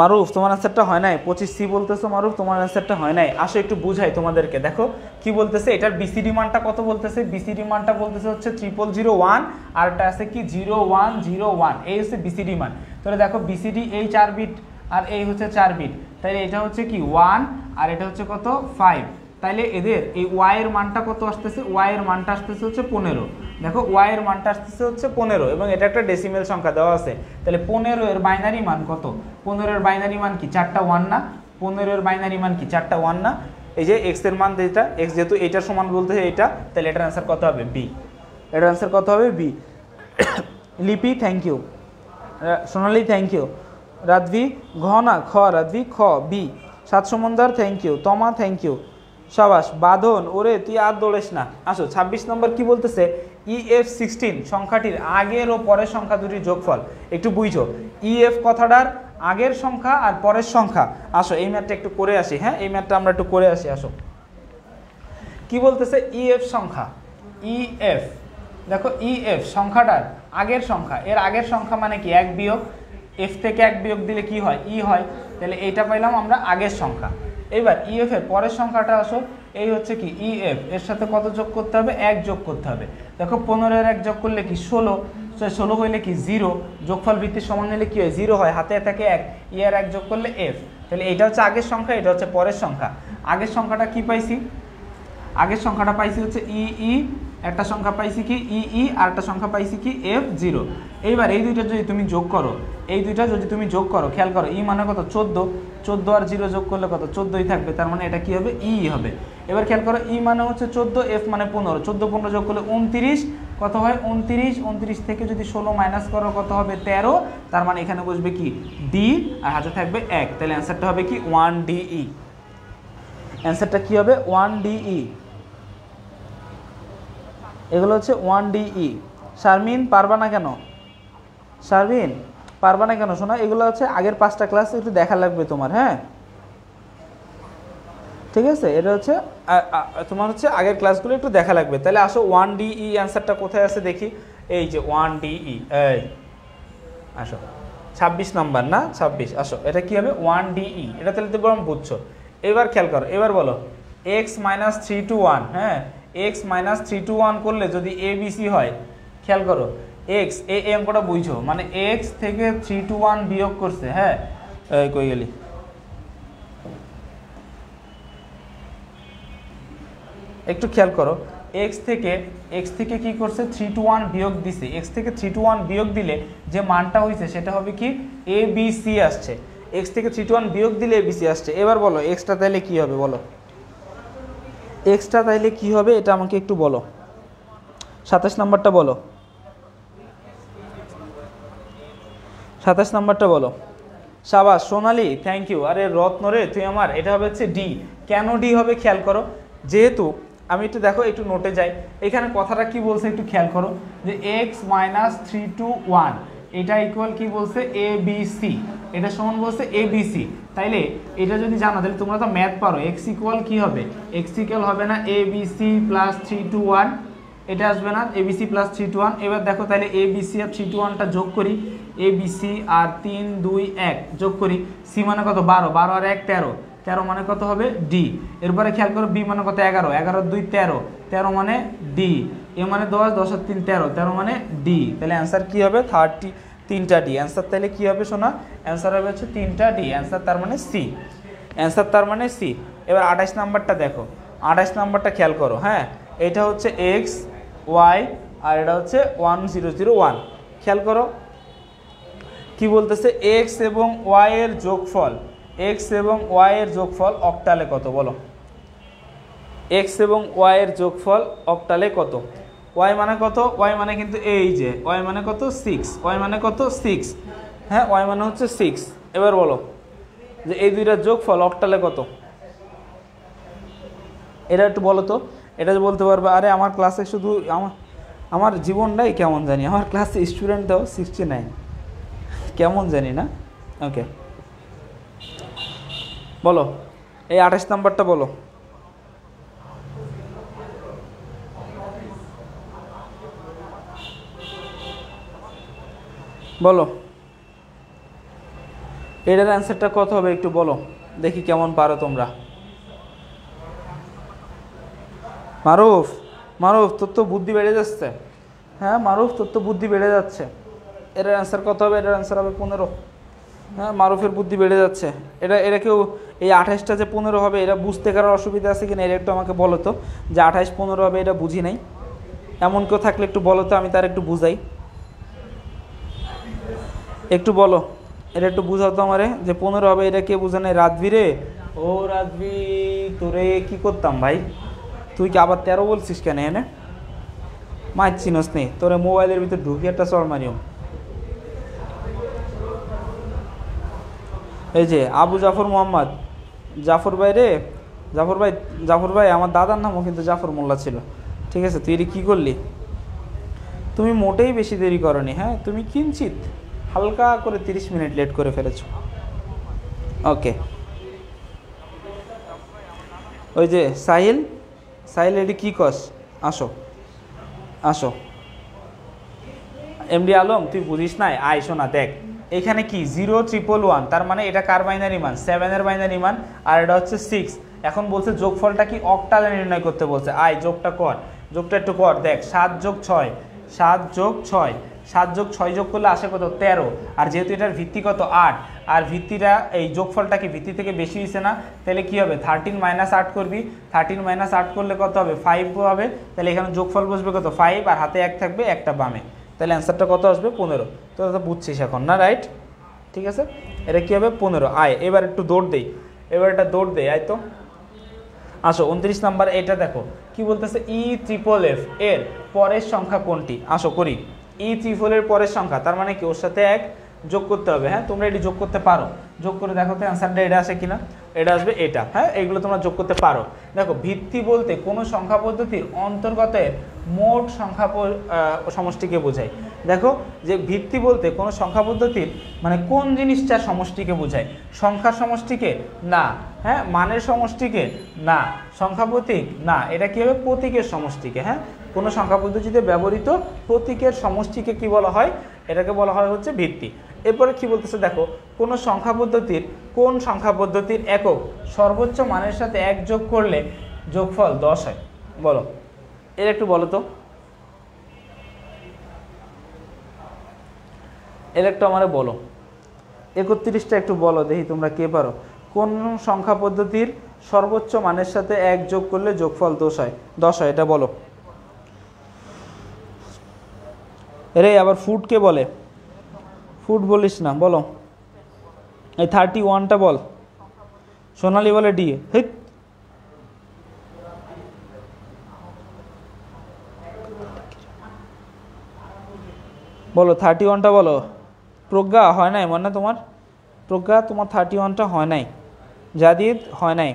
মারুফ, তোমার অ্যান্সারটা হয় নাই? পঁচিশ সি বলতেছো মারুফ, তোমার অ্যান্সারটা হয় নাই। আসো একটু বুঝাই তোমাদেরকে, দেখো, কি বলতেছে? এটার বিসি ডিমান্ডটা কত বলতেছে? বিসি ডিমান্ডটা বলতেছে হচ্ছে ট্রিপল জিরো ওয়ান আর এটা আছে কি? জিরো ওয়ান জিরো ওয়ান এই হচ্ছে বিসি ডিমান্ড তাহলে দেখো বিসিডি এই চার বিট আর এই হচ্ছে চার বিট তাহলে এটা হচ্ছে কি? ওয়ান আর এটা হচ্ছে কত? ফাইভ তাইলে এদের এই ওয়াইয়ের মানটা কত আসতেছে? ওয়াইয়ের মানটা আসতেছে হচ্ছে পনেরো। দেখো ওয়াইয়ের মানটা আসতেছে হচ্ছে পনেরো এবং এটা একটা ডেসিমেল সংখ্যা দেওয়া আছে। তাহলে পনেরো এর বাইনারি মান কত? পনেরো এর বাইনারি মান কি? চারটা ওয়ান না? পনেরো এর বাইনারি মান কি? চারটা ওয়ান না? এই যে এক্সের মান যেটা এক্স যেহেতু এইটার সমান বলতে এটা তাহলে এটার অ্যান্সার কত হবে? বি এটার অ্যান্সার কত হবে? B Lipi thank you Sonali thank you Radhvi ঘ না, খ রাধভি খ B Saat Samundar thank you Toma thank you সাবাস, বাঁধন, ওরে তুই আর দৌড়েস না। আসো, ছাব্বিশ নম্বর কি বলতেছে? ইএফ সিক্সটিন সংখ্যাটির আগের ও পরের সংখ্যা দুটির যোগফল। একটু বুঝো। ইএফ কথাটার আগের সংখ্যা আর পরের সংখ্যা। আসো, এই ম্যাথটা একটু করে আসি হ্যাঁ? এই ম্যাথটা আমরা একটু করে আসি, আসো। কি বলতেছে? ইএফ সংখ্যা। ইএফ দেখো ইএফ সংখ্যাটার আগের সংখ্যা। এর আগের সংখ্যা মানে কি? এক বিয়োগ। এফ থেকে এক বিয়োগ দিলে কি হয়? ই হয়। তাহলে এইটা পাইলাম আমরা আগের সংখ্যা। এবার ইএফ এর পরের সংখ্যাটা আসো এই হচ্ছে কি ইএফ এর সাথে কত যোগ করতে হবে? এক যোগ করতে হবে। দেখো পনেরোর এক যোগ করলে কি ষোলো? ষোলো হইলে কি জিরো? যোগফল ভিত্তির সমান হলে কি হয়? জিরো হয়। হাতে থাকে এক। ই আর এক যোগ করলে এফ তাহলে এটা হচ্ছে আগের সংখ্যা, এটা হচ্ছে পরের সংখ্যা। আগের সংখ্যাটা কি পাইছি? আগের সংখ্যাটা পাইছি হচ্ছে ই ই একটা সংখ্যা পাইছি কি ই ই আর একটা সংখ্যা পাইছি কি এফ জিরো। এইবার এই দুইটা যদি তুমি যোগ করো, এই দুইটা যদি তুমি যোগ করো, খেয়াল করো ই মানে কত? চোদ্দ। চোদ্দ আর জিরো যোগ করলে কত? চোদ্দোই থাকবে। তার মানে এটা কি হবে? ই হবে। এবার খেয়াল করো ই মানে হচ্ছে চোদ্দ এফ মানে পনেরো। চোদ্দ, পনেরো যোগ করলে উনত্রিশ। কত হয়? উনত্রিশ। উনত্রিশ থেকে যদি ষোলো মাইনাস করো, কত হবে? তেরো। তার মানে এখানে বসবে কি? ডি আর হাতে থাকবে এক। তাহলে অ্যান্সারটা হবে কি? ওয়ান ডিই অ্যান্সারটা কি হবে? ওয়ান ডিই এগুলো হচ্ছে ওয়ান ডিই শারমিন, পারবা না কেন? শারমিন? পারবা না কেন শোনা, এগুলো হচ্ছে আগের পাঁচটা ক্লাস একটু দেখা লাগবে তোমার হ্যাঁ? ঠিক আছে? এটা হচ্ছে তোমার হচ্ছে আগের ক্লাসগুলো একটু দেখা লাগবে। তাহলে আসো ওয়ান ডিই অ্যান্সারটা কোথায় আছে দেখি। এই যে ওয়ান ডিই এই, আসো। ছাব্বিশ নাম্বার, না? ছাব্বিশ, আসো। এটা কি হবে? ওয়ান ডিই এটা তাহলে তো বরং বুঝছ। এবার খেয়াল করো, এবার বলো X minus three two one হ্যাঁ? X minus three two one করলে যদি এ বিসি হয়, খেয়াল করো এক্স এই অঙ্কটা বুঝছ? মানে এক্স থেকে থ্রি টু ওয়ান বিয়োগ করছে হ্যাঁ? কই গেলি? একটু খেয়াল করো এক্স থেকে এক্স থেকে কি করছে? থ্রি টু ওয়ান বিয়োগ দিছে। এক্স থেকে থ্রি টু ওয়ান বিয়োগ দিলে যে মানটা হয়েছে সেটা হবে কি? এ বি সি আসছে। এক্স থেকে থ্রি টু ওয়ান বিয়োগ দিলে এ বি সি আসছে। এবার বলো এক্সটা তাহলে কি হবে বলো? এক্সট্রা তাইলে কি হবে? এটা আমাকে একটু বলো। সাতাশ নাম্বারটা বলো। সাতাশ নাম্বারটা বলো। সাবাস, সোনালি থ্যাংক ইউ আরে, রত্ন রে, তুই আমার, এটা হবে হচ্ছে ডি কেন ডি হবে খেয়াল করো? যেহেতু, আমি একটু দেখো, একটু নোটে যাই। এখানে কথাটা কি বলছে একটু খেয়াল করো। যে X minus three two one এটা ইকুয়াল কি বলছে? এ বি সি এটা সমান বলছে এ বি সি তাইলে, এটা যদি জানো, তাহলে তোমরা তো ম্যাথ পারো। এক্স ইকুয়াল কী হবে? এক্স ইকুয়াল হবে না A B C plus three two one এটা আসবে না A B C plus three two one এবার দেখো তাহলে এ বি সি আর থ্রি টু ওয়ানটা যোগ করি। এ বি সি আর তিন, দুই, এক। যোগ করি সি মানে কত? বারো। বারো আর এক, তেরো। তেরো মানে কত হবে? ডি এরপরে খেয়াল করো বি মানে কত? এগারো। এগারো, দুই, তেরো। তেরো মানে ডি এ মানে দশ দশ আর তিন, তেরো। তেরো মানে ডি তাহলে অ্যান্সার কী হবে? থার্টি তিনটা ডি অ্যান্সার তাহলে কী হবে শোনা? অ্যান্সার হবে হচ্ছে তিনটা ডি অ্যান্সার তার মানে সি অ্যান্সার তার মানে সি এবার আঠাশ নাম্বারটা দেখো। আঠাশ নাম্বারটা খেয়াল করো হ্যাঁ? এটা হচ্ছে এক্স ওয়াই আর এটা হচ্ছে ওয়ান জিরো জিরো ওয়ান খেয়াল করো কি বলতেছে? এক্স এবং ওয়াই এর যোগফল এক্স এবং ওয়াই এর যোগফল অক্টালে কত? বলো। এক্স এবং ওয়াই এর যোগফল অক্টালে কত? ওয়াই মানে কত? ওয়াই মানে কিন্তু এই যে ওয়াই মানে কত? সিক্স ওয়াই মানে কত? সিক্স হ্যাঁ ওয়াই মানে হচ্ছে সিক্স এবার বলো যে এই দুইটার যোগফল অক্টালে কত? এটা একটু বলো তো। এটা বলতে পারবে, আরে আমার ক্লাসে শুধু আমার আমার জীবনটাই কেমন জানি। আমার ক্লাসে স্টুডেন্ট দাও সিক্সটি নাইন কেমন জানি না? ওকে বলো, এই আঠাশ নাম্বারটা বলো। বলো। এটার অ্যান্সারটা কত হবে একটু বলো, দেখি কেমন পারো তোমরা। মারুফ মারুফ, তোর তো বুদ্ধি বেড়ে যাচ্ছে। হ্যাঁ মারুফ, তোর তো বুদ্ধি বেড়ে যাচ্ছে। এটার অ্যান্সার কত হবে? এটার অ্যান্সার হবে পনেরো। হ্যাঁ মারুফের বুদ্ধি বেড়ে যাচ্ছে। এটা এটা কেউ, এই আঠাশটা যে পনেরো হবে, এটা বুঝতে কারোর অসুবিধা আছে কিনা? এটা একটু আমাকে বলো তো। যে আঠাশ পনেরো হবে, এটা বুঝি নাই। এমন কেউ থাকলে একটু বলো তো, আমি তার একটু বুঝাই। একটু বলো। এটা একটু বুঝাও তো আমারে। যে পনেরো হবে, এটা কে বুঝে নাই রাতভি রে ও রাতভি তোরে কি করতাম ভাই? তুই কি আবার তেরো বলছিস কেন এনে? মাছ চিনস নেই তোরে মোবাইলের ভিতর ঢুকি একটা চর মারিও। এই যে আবু জাফর মোহাম্মদ, জাফর ভাই রে, জাফর ভাই জাফর ভাই, আমার দাদার নামও কিন্তু জাফর মোল্লা ছিল। ঠিক আছে, তুই কী করলি? তুমি মোটেই বেশি দেরি করনি হ্যাঁ? তুমি কিঞ্চিত হালকা করে তিরিশ মিনিট লেট করে ফেলেছো। ওকে। ওই যে সাহিল সাহিল, এটি কী কস? আসো। আসো। এমডি আলম, তুই বুঝিস নাই? আয়, শোনা, দেখ। এখানে কি? জিরো ট্রিপল ওয়ান তার মানে এটা কার বাইনারি মান? সেভেনের বাইনারি মান, আর এটা হচ্ছে সিক্স এখন বলছে যোগফলটা কি? অক্টালে নির্ণয় করতে বলছে। আয়, যোগটা কর। যোগটা একটু কর। দেখ, সাত যোগ ছয়। সাত যোগ ছয়। সাত যোগ ছয় যোগ করলে আসে কত? তেরো। আর যেহেতু এটার ভিত্তি কত? আট। আর ভিত্তিটা, এই যোগফলটা কি ভিত্তি থেকে বেশি হয়েছে না? তাহলে কি হবে? থার্টিন মাইনাস আট করবি। থার্টিন মাইনাস আট করলে কত হবে? ফাইভ হবে। তাহলে এখানে যোগফল বসবে কত? ফাইভ আর হাতে এক থাকবে একটা বামে। তাহলে অ্যান্সারটা কত আসবে? পনেরো। তো দাদা বুঝছিস এখন, না রাইট ঠিক আছে? এটা কী হবে? পনেরো। আয়, এবার একটু দৌড় দেই। এবার এটা দৌড় দেই, আয় তো। আসো, উনত্রিশ নাম্বার, এটা দেখো। কি বলতেছে? ই ট্রিপল এফ এর পরের সংখ্যা কোনটি? আসো, করি। ই ট্রিপল এর পরের সংখ্যা, তার মানে কি? ওর সাথে এক যোগ করতে হবে হ্যাঁ? তোমরা এটি যোগ করতে পারো। যোগ করে দেখো তো অ্যান্সারটা এটা আসে কিনা। এটা আসবে এটা হ্যাঁ? এগুলো তোমরা যোগ করতে পারো। দেখো, ভিত্তি বলতে কোনো সংখ্যা পদ্ধতির অন্তর্গতের মোট সংখ্যা সমষ্টিকে বোঝায়। দেখো, যে ভিত্তি বলতে কোনো সংখ্যা পদ্ধতির মানে কোন জিনিসটা সমষ্টিকে বোঝায়? সংখ্যার সমষ্টিকে না হ্যাঁ? মানের সমষ্টিকে না, সংখ্যা প্রতীক না। এটা কী হবে? প্রতীকের সমষ্টিকে হ্যাঁ? কোনো সংখ্যা পদ্ধতিতে ব্যবহৃত প্রতীকের সমষ্টিকে কি বলা হয়? এটাকে বলা হয় হচ্ছে ভিত্তি। এরপরে কি বলতেছে, দেখো, কোন সংখ্যা পদ্ধতির, কোন সংখ্যা পদ্ধতির একক সর্বোচ্চ মানের সাথে এক যোগ করলে যোগফল দশ হয়? বলো। এর একটু বলো তো। এর একটু আমারে বলো। একত্রিশটা একটু বলো দেখি তোমরা কে পারো। কোন সংখ্যা পদ্ধতির সর্বোচ্চ মানের সাথে এক যোগ করলে যোগফল দশ হয়? দশ হয়, এটা বলো। রে, আবার ফুড কে বলে? ফুড বলিস না, বলো। এই থার্টি ওয়ানটা বল। সোনালি বলে ডি হিট বলো থার্টি ওয়ানটা বলো। প্রজ্ঞা হয় নাই, মনে তোমার? প্রজ্ঞা, তোমার থার্টি ওয়ানটা হয় নাই। জাদিদ হয় নাই।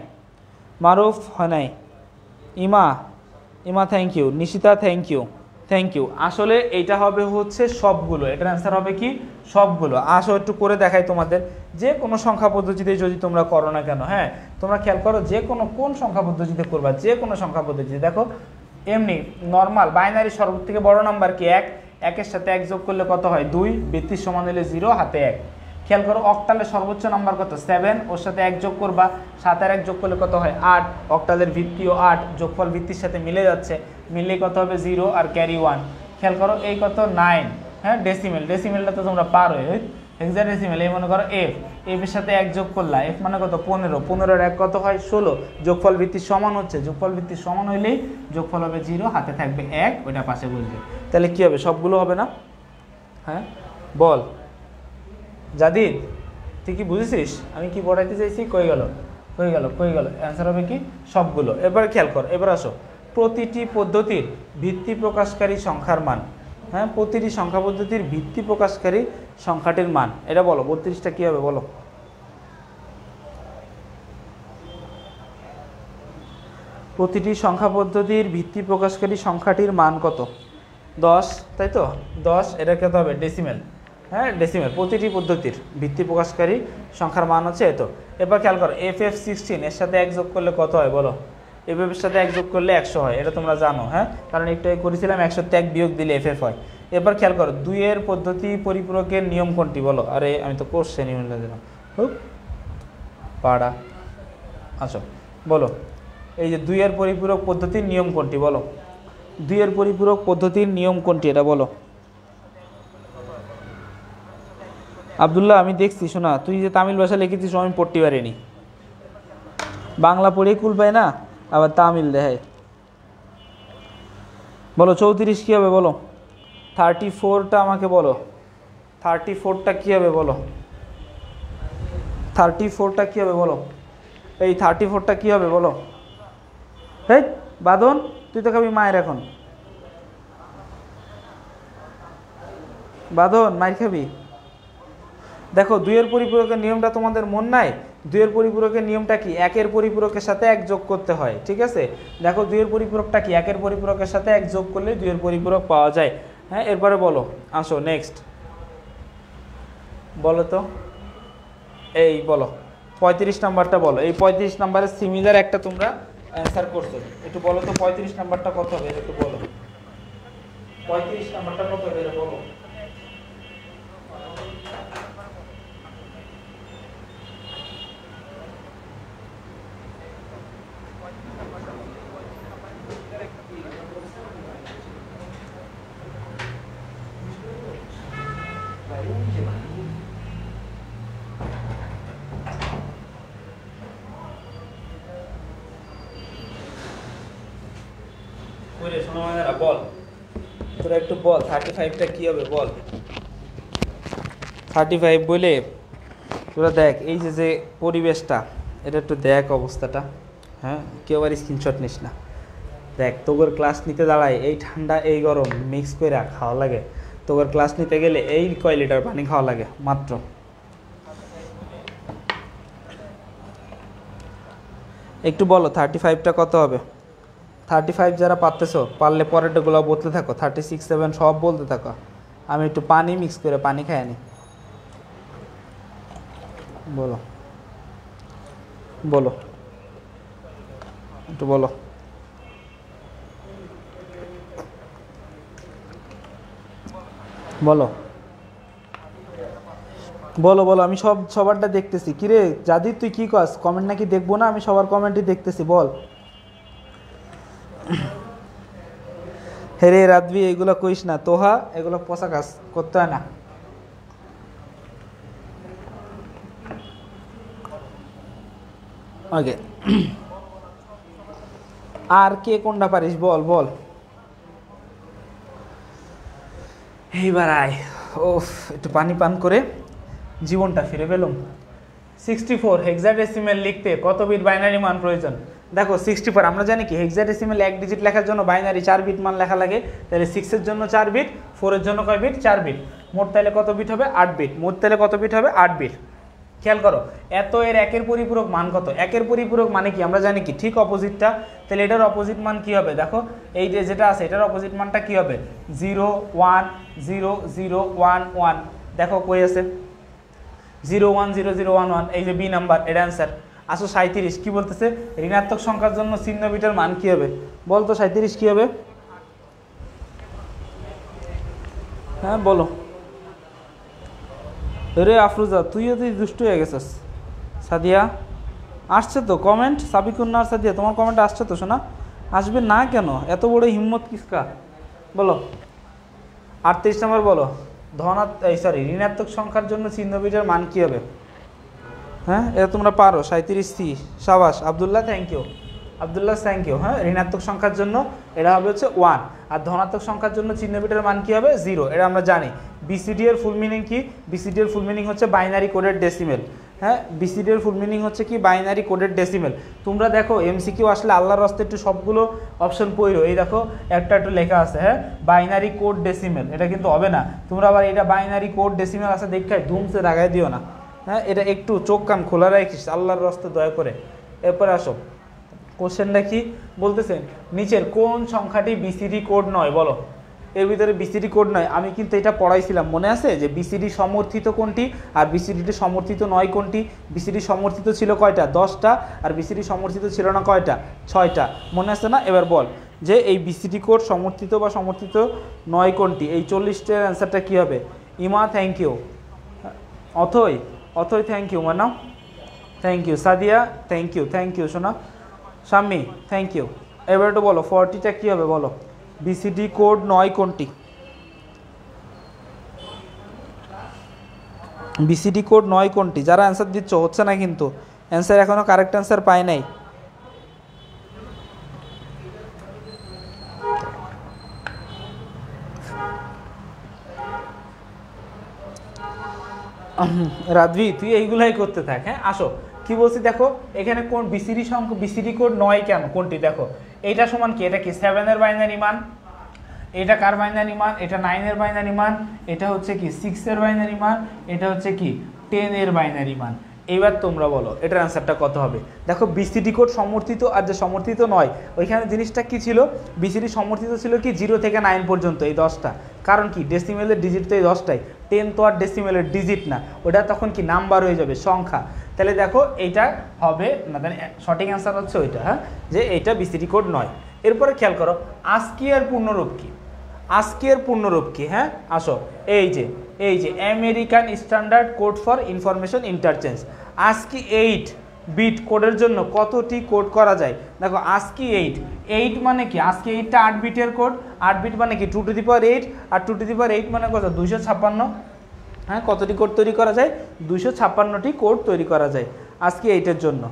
মারুফ হয় নাই। Ima Ima thank you Nishita thank you thank you আসলে এইটা হবে হচ্ছে সবগুলো। এটার অ্যান্সার হবে কি? সবগুলো। আসো একটু করে দেখাই তোমাদের। যে কোনো সংখ্যা পদ্ধতিতে যদি তোমরা করো না কেন হ্যাঁ? তোমরা খেয়াল করো যে কোনো কোন সংখ্যা পদ্ধতিতে করবা, যে কোনো সংখ্যা পদ্ধতিতে। দেখো, এমনি নর্মাল বাইনারি সর্ব থেকে বড় নাম্বার কি? এক। একের সাথে এক যোগ করলে কত হয়? দুই। বৃত্তির সমান হলে জিরো হাতে এক। খেয়াল করো অক্টালের সর্বোচ্চ নাম্বার কত? সেভেন ওর সাথে এক যোগ করবা সাত আর এক যোগ করলে কত হয়? আট। অক্টালের ভিত্তিও আট। যোগফল ভিত্তির সাথে মিলে যাচ্ছে। মিললে কত হবে? জিরো আর ক্যারি ওয়ান খেয়াল করো, এই কত? নাইন হ্যাঁ ডেসিমেল ডেসিমেলটা তো তোমরা পারো হেক্সা ডেসিমেল এই মনে করো এফ এফ এর সাথে এক যোগ করলা এফ মানে কত? পনেরো। পনেরোর এক কত হয়? ষোলো। যোগফল ভিত্তির সমান হচ্ছে। যোগফল ভিত্তির সমান হইলেই যোগফল হবে জিরো হাতে থাকবে এক, ওইটা পাশে বসবে তাহলে কি হবে? সবগুলো হবে না? হ্যাঁ? বল। জাদিদ, তুই কি বুঝেছিস? আমি কি পড়াইতে চাইছি? কই গেল? কই গেল? কই গেল? অ্যান্সার হবে কি? সবগুলো। এবার খেয়াল কর, এবার আসো। প্রতিটি পদ্ধতির ভিত্তি প্রকাশকারী সংখ্যার মান। হ্যাঁ প্রতিটি সংখ্যা পদ্ধতির ভিত্তি প্রকাশকারী সংখ্যাটির মান। এটা বলো, বত্রিশটা কী হবে বলো? প্রতিটি সংখ্যা পদ্ধতির ভিত্তি প্রকাশকারী সংখ্যাটির মান কত? দশ, তাই তো? দশ, এটা কত হবে? ডেসিমেল হ্যাঁ ডেসিমেল প্রতিটি পদ্ধতির ভিত্তি প্রকাশকারী সংখ্যার মান হচ্ছে এত এবার খেয়াল করো এফ এফ সিক্সটিন এর সাথে এক যোগ করলে কত হয় বলো? এফ এফ এর সাথে এক যোগ করলে একশো হয়, এটা তোমরা জানো হ্যাঁ? কারণ একটু করেছিলাম একশো ত্যাগ বিয়োগ দিলে এফ এফ হয়। এবার খেয়াল করো, দুইয়ের পদ্ধতি পরিপূরকের নিয়ম কোনটি বলো? আরে, আমি তো কোর্সে নিয়ম দিলাম হুপ, পাড়া আচ্ছা বলো, এই যে দুইয়ের পরিপূরক পদ্ধতির নিয়ম কোনটি বলো? দুইয়ের পরিপূরক পদ্ধতির নিয়ম কোনটি, এটা বলো। আবদুল্লাহ, আমি দেখছি, শোনা, তুই যে তামিল ভাষা লিখেছিস, আমি পড়তে পারিনি। বাংলা পড়েই কুল পায় না? আবার তামিল দেখায়। বলো, চৌত্রিশ কী হবে বলো? থার্টি ফোরটা আমাকে বলো। থার্টি ফোরটা কী হবে বলো? থার্টি ফোরটা কী হবে বলো? এই থার্টি ফোরটা কী হবে বলো? এই, বাদন, তুই তো খাবি মায়ের এখন। বাদন, মায়ের খাবি? দেখো, দুইয়ের পরিপূরকের নিয়মটা তোমাদের মন নাই? দুইয়ের পরিপূরকের নিয়মটা কি? একের পরিপূরকের সাথে এক যোগ করতে হয়, ঠিক আছে? দেখো দুইয়ের পরিপূরকটা কি? একের পরিপূরকের সাথে এক যোগ করলে দুইয়ের পরিপূরক পাওয়া যায়। হ্যাঁ এরপরে বলো, আসো নেক্সট বলো তো। এই, বলো, পঁয়ত্রিশ নাম্বারটা বলো। এই পঁয়ত্রিশ নাম্বারের সিমিলার একটা তোমরা অ্যান্সার করছ। একটু বলো তো, পঁয়ত্রিশ নাম্বারটা কত হবে? একটু বলো। পঁয়ত্রিশ নাম্বারটা কত হবে? বলো ওরে শোনো মানেরা বল তোরা একটু বল থার্টি ফাইভটা কী হবে বল? থার্টি ফাইভ বলে, তোরা দেখ, এই যে যে পরিবেশটা, এটা একটু দেখ অবস্থাটা। হ্যাঁ কেউ আর স্ক্রিনশট নিস না। দেখ তোর ক্লাস নিতে দাঁড়ায়, এই ঠান্ডা, এই গরম মিক্স করে খাওয়া লাগে। তোর ক্লাস নিতে গেলে এই কয় লিটার পানি খাওয়া লাগে, মাত্র। একটু বলো থার্টি ফাইভটা কত হবে? থার্টি ফাইভ যারা পারতেছো, পারলে পরেরটাগুলো বলতে থাকো থার্টি সিক্স সেভেন সব বলতে থাকো। আমি একটু পানি মিক্স করে পানি খাই আনি বলো। বলো। একটু বলো। বলো। বলো বলো, আমি সব, সবারটা দেখতেছি। কিরে যাদি তুই কি কস কমেন্ট নাকি দেখব না? আমি সবার কমেন্টই দেখতেছি, বল। হেরে রাতবি এগুলো কইস না। তোহা, এগুলো পচা কাজ, করতে হয় না। ওকে আর কে কোনটা পারিস? বল বল। এইবার আয়। ও একটু পানি পান করে জীবনটা ফিরে পেলাম। সিক্সটি ফোর হেক্সাডেসিমেল লিখতে কত বিট বাইনারি মান প্রয়োজন? দেখো সিক্সটি ফোর আমরা জানি কি হেক্সাডেসিমেল এক ডিজিট লেখার জন্য বাইনারি চার বিট মান লেখা লাগে, তাহলে সিক্সের জন্য চার বিট ফোরের জন্য কয় বিট চার বিট মোট তাহলে কত বিট হবে? আট বিট মোট তাহলে কত বিট হবে? আট বিট খেয়াল করো, এত এর একের পরিপূরক মান কত? একের পরিপূরক মানে কি? আমরা জানি কি, ঠিক অপোজিটটা তাহলে এটার অপোজিট মান কি হবে? দেখো, এই যে যেটা আছে, এটার অপোজিট মানটা কি হবে? Zero one zero zero one one দেখো, কই আছে? Zero one zero zero one one এই যে বি নাম্বার এটা অ্যান্সার আসো সাঁত্রিশ কী বলতেছে? ঋণাত্মক সংখ্যার জন্য চিহ্ন বিটার মান কী হবে? বল তো সাঁত্রিশ কী হবে? হ্যাঁ বলো। রে আফরুজা, তুইও তুই দুষ্ট হয়ে গেছিস। সাদিয়া, আসছে তো কমেন্ট সাবিকুন্নার সাদিয়া, তোমার কমেন্ট আসছে তো শোনা আসবে না কেন? এত বড় হিম্মত কিসকা? বলো। আটত্রিশ নম্বর বলো। ধনাত্ম এই সরি ঋণাত্মক সংখ্যার জন্য চিহ্ন বিটার মান কী হবে? হ্যাঁ? এটা তোমরা পারো। সাঁত্রিশ সি সাবাস। Abdullah thank you Abdullah thank you হ্যাঁ? ঋণাত্মক সংখ্যার জন্য এটা হবে হচ্ছে ওয়ান আর ধনাত্মক সংখ্যার জন্য চিহ্ন মান কী হবে? জিরো এটা আমরা জানি। বিসিডি এর ফুল মিনিং কি? বিসিডি এর ফুল মিনিং হচ্ছে বাইনারি কোডেড ডেসিমেল হ্যাঁ? বিসিডি এর ফুল মিনিং হচ্ছে কি? বাইনারি কোডেড ডেসিমেল তোমরা দেখো এমসিকিউ আসলে আল্লাহর রাস্তে একটু সবগুলো অপশন পড়ো এই দেখো, একটা একটু লেখা আছে হ্যাঁ? বাইনারি কোড ডেসিমেল এটা কিন্তু হবে না। তোমরা আবার এটা বাইনারি কোড ডেসিমেল আছে দেখায় ধুমসে লাগাই দিও না। হ্যাঁ এটা একটু চোখ কান খোলা রাখিস, আল্লাহর রাস্তে দয়া করে। এরপরে আসো। কোশ্চেনটা কি? বলতেছেন নিচের কোন সংখ্যাটি বিসিডি কোড নয়? বলো। এর ভিতরে বিসিডি কোড নয়। আমি কিন্তু এটা পড়াইছিলাম, মনে আছে? যে বিসিডি সমর্থিত কোনটি আর বিসিডিটি সমর্থিত নয় কোনটি? বিসিডি সমর্থিত ছিল কয়টা? দশটা। আর বিসিডি সমর্থিত ছিল না কয়টা? ছয়টা। মনে আছে না? এবার বল, যে এই বিসিডি কোড সমর্থিত বা সমর্থিত নয় কোনটি? এই চল্লিশটার অ্যান্সারটা কী হবে? Ima thank you Athoi Athoi thank you Manao thank you Sadia. Thank you thank you Sona Swami thank you এবার একটু বলো ফর্টিটা কী হবে বলো? বিসিডি কোড নয় কোনটি? বিসিডি কোড নয় কোনটি? যারা অ্যান্সার দিচ্ছ, হচ্ছে না কিন্তু। অ্যান্সার এখনও কারেক্ট অ্যান্সার পায় নাই। রাধবি, তুই এইগুলাই করতে থাক হ্যাঁ? আসো। কি বলছি দেখো, এখানে কোন বিসিডি সংখ্যা বিসিডি কোড নয় কেন? কোনটি? দেখো, এইটা সমান কি? এটা কি সেভেনের বাইনারি মান? এটা কার বাইনারি মান? এটা নাইনের বাইনারি মান? এটা হচ্ছে কি সিক্সের বাইনারি মান? এটা হচ্ছে কি টেনের বাইনারি মান? এইবার তোমরা বলো, এটার অ্যান্সারটা কত হবে? দেখো বিসিডি কোড সমর্থিত আর যে সমর্থিত নয়, ওইখানে জিনিসটা কি ছিল? বিসিডি সমর্থিত ছিল কি? জিরো থেকে নাইন পর্যন্ত, এই দশটা। কারণ কি? ডেসিমেলের ডিজিট তো এই দশটাই। টেন তো আর ডেসিমেলের ডিজিট না। ওটা তখন কি? নাম্বার হয়ে যাবে, সংখ্যা। তাহলে দেখো, এইটা হবে, না তাহলে সঠিক অ্যান্সার হচ্ছে ওইটা হ্যাঁ? যে এইটা বিসিডি কোড নয়। এরপরে খেয়াল করো আজকি আর পূর্ণরূপ কি? আজকের পূর্ণরূপ কি? হ্যাঁ? আসো, এই যে এই যে American standard code for information interchange ASCII eight bit কোডের জন্য কতটি কোড করা যায়? দেখো আজকি এইট এইট মানে কি? আজকে এইটটা আট বিটের কোড আট বিট মানে কি? Two to the power eight R two to the power eight মানে কত? দুশো ছাপ্পান্ন। হ্যাঁ কতটি কোড তৈরি করা যায়? দুশো ছাপ্পান্নটি কোড তৈরি করা যায় আজকে এইটের জন্য।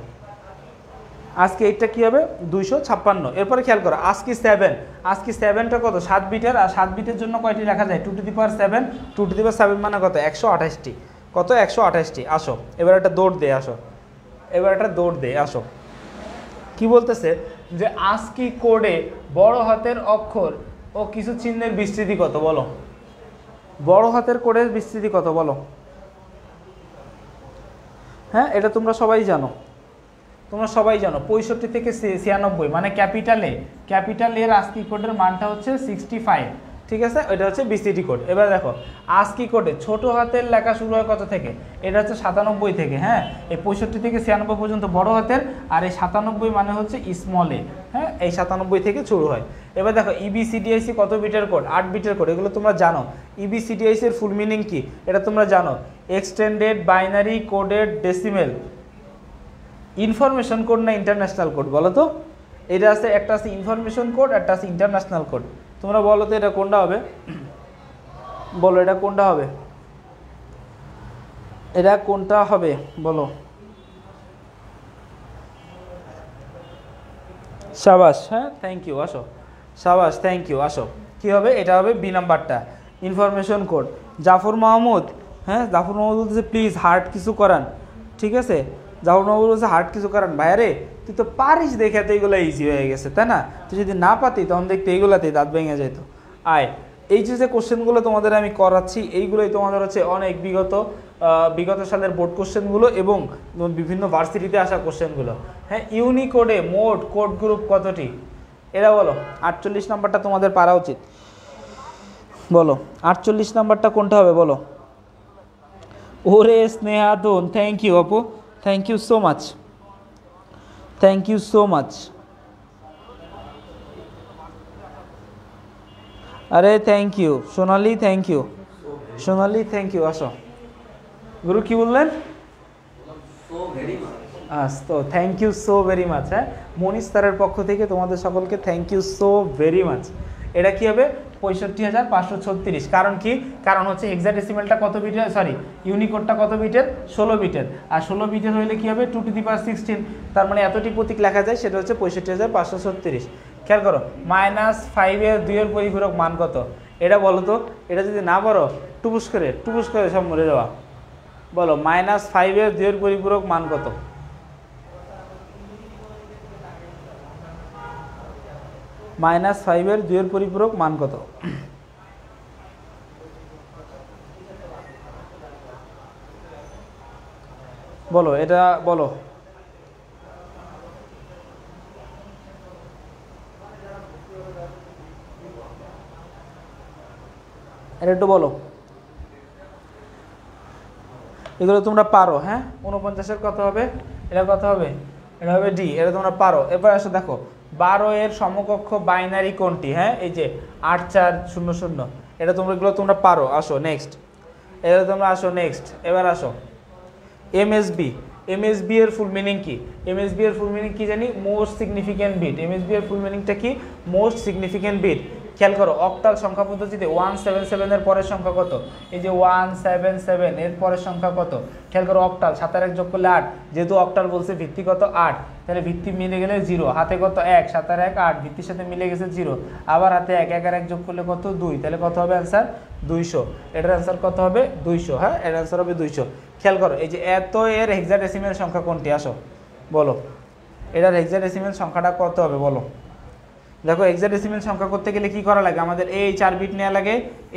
আজকে এইটটা কী হবে? দুইশো ছাপ্পান্ন। এরপরে খেয়াল করো, আজকে সেভেন আজকে সেভেনটা কত? সাত বিটের, আর সাত বিটের জন্য কয়টি লেখা যায়? Two to the power seven two to the power seven মানে কত? একশো আঠাশটি। কত? একশো আঠাশটি। আসো, এবার একটা দৌড় দে আসো। এবার একটা দৌড় দে আসো। কি বলতেছে? যে আজকি কোডে বড় হাতের অক্ষর ও কিছু চিহ্নের বিস্তৃতি কত? বলো। বড় হাতের কোডের বিস্তৃতি কত? বলো। হ্যাঁ এটা তোমরা সবাই জানো। তোমরা সবাই জানো, পঁয়ষট্টি থেকে ছিয়ানব্বই মানে ক্যাপিটালে ক্যাপিটাল এর আস্কি কোডের মানটা হচ্ছে সিক্সটি ফাইভ ঠিক আছে? এটা হচ্ছে বিসিটি কোড এবার দেখো আস্কি কোডে ছোট হাতের লেখা শুরু হয় কত থেকে? এটা হচ্ছে সাতানব্বই থেকে হ্যাঁ? এই পঁয়ষট্টি থেকে ছিয়ানব্বই পর্যন্ত বড় হাতের, আর এই সাতানব্বই মানে হচ্ছে স্মলে হ্যাঁ? এই সাতানব্বই থেকে শুরু হয়। এবার দেখো E ইবিসিডিআইসি কত বিটের কোড আট বিটের কোড এগুলো তোমরা জানো। E ইবিসিডিআইসি এর ফুল মিনিং কি? এটা তোমরা জানো। Extended binary coded decimal information code না ইন্টারন্যাশনাল কোড বলো তো? এটা আছে, একটা আছে ইনফরমেশন কোড, একটা আছে ইন্টারন্যাশনাল কোড। তোমরা বলো তো এটা কোনটা হবে? বলো, এটা কোনটা হবে? এটা কোনটা হবে? বলো। সাবাস হ্যাঁ? থ্যাংক ইউ আসো। সাবাস থ্যাংক ইউ আসো। কি হবে? এটা হবে বি নাম্বারটা ইনফরমেশন কোড। জাফর মাহমুদ হ্যাঁ? জাফর মাহমুদ বলতেছে, প্লিজ হার্ট কিছু করান। ঠিক আছে? মাহমুদ বলছে হার্ট কিছু করান ভাইয়ারে তুই তো পারিস দেখে তো এইগুলো ইজি হয়ে গেছে, তাই না? তুই যদি না পাতি, তখন দেখতে এইগুলাতেই দাঁত ভেঙে যেত আয়, এই যে যে কোশ্চেনগুলো তোমাদের আমি করাচ্ছি, এইগুলোই তোমাদের হচ্ছে অনেক বিগত বিগত সালের বোর্ড কোশ্চেনগুলো এবং বিভিন্ন ভার্সিটিতে আসা কোশ্চেনগুলো হ্যাঁ ইউনিকোডে মোট কোড গ্রুপ কতটি? এরা বলো, আটচল্লিশ নাম্বারটা তোমাদের পারা উচিত। বলো, আটচল্লিশ নাম্বারটা কোনটা হবে, বলো? ওরে স্নেহাদন থ্যাংক ইউ আপু। Thank you so much thank you so much আরে thank you Sonali thank you Sonali thank you আসো গুরু কি বললেন? তো thank you so very much হ্যাঁ? মনীষ স্যারের পক্ষ থেকে তোমাদের সকলকে thank you so very much এটা কি হবে? পঁয়ষট্টি হাজার পাঁচশো ছত্রিশ। কারণ কি? কারণ হচ্ছে হেক্সাডেসিমেলটা কত বিটের সরি ইউনিকোডটা কত বিটের ষোলো বিটের আর ষোলো বিটের হইলে কী হবে? Two to the power sixteen তার মানে এতটি প্রতীক লেখা যায়, সেটা হচ্ছে পঁয়ষট্টি হাজার পাঁচশো ছত্রিশ। খেয়াল করো মাইনাস ফাইভের দুইয়ের পরিপূরক মান কত? এটা বলো তো, এটা যদি না বলো টুপুস করে টুপুস করে সব মরে যাওয়া। বলো মাইনাস ফাইভের দুইয়ের পরিপূরক মান কত? মাইনাস ফাইভের দুইয়ের পরিপূরক মান কত? বলো, এটা বলো। এটা একটু বলো। এগুলো তোমরা পারো হ্যাঁ? উনপঞ্চাশের কত হবে? এটা কত হবে? এটা হবে ডি, এটা তোমরা পারো। এরপর আসো, দেখো। বারো এর সমকক্ষ বাইনারি কোনটি? হ্যাঁ এই যে আট চার শূন্য শূন্য। এটা তোমরা এগুলো তোমরা পারো। আসো নেক্সট এটা তোমরা আসো নেক্সট এবার আসো। এমএসবি এমএসবি এর ফুল মিনিং কি? এমএসবি এর ফুল মিনিং কি জানি? মোস্ট সিগনিফিক্যান্ট বিট এমএসবি এর ফুল মিনিংটা কি? মোস্ট সিগনিফিক্যান্ট বিট খেয়াল করো অক্টাল সংখ্যা পদ্ধতিতে ওয়ান সেভেন সেভেনের পরের সংখ্যা কত? এই যে ওয়ান সেভেন সেভেন এর পরের সংখ্যা কত? খেয়াল করো অক্টাল সাতার এক যোগ করলে আট, যেহেতু অক্টাল বলছে ভিত্তি কত? আট। তাহলে ভিত্তি মিলে গেলে জিরো হাতে কত? এক, সাতার এক, আট, ভিত্তির সাথে মিলে গেছে জিরো আবার হাতে এক এক আর এক যোগ করলে কত? দুই, তাহলে কত হবে অ্যান্সার দুইশো। এটার অ্যান্সার কত হবে? দুইশো হ্যাঁ? এর অ্যান্সার হবে দুইশো। খেয়াল করো, এই যে এত এর হেক্সাডেসিমেল সংখ্যা কোনটি? আসো, বলো। এটার হেক্সাডেসিমেল সংখ্যাটা কত হবে? বলো। দেখো হেক্সাডেসিমেল সংখ্যা করতে গেলে কি করা লাগে? আমাদের এই চার বিট নেওয়া লাগে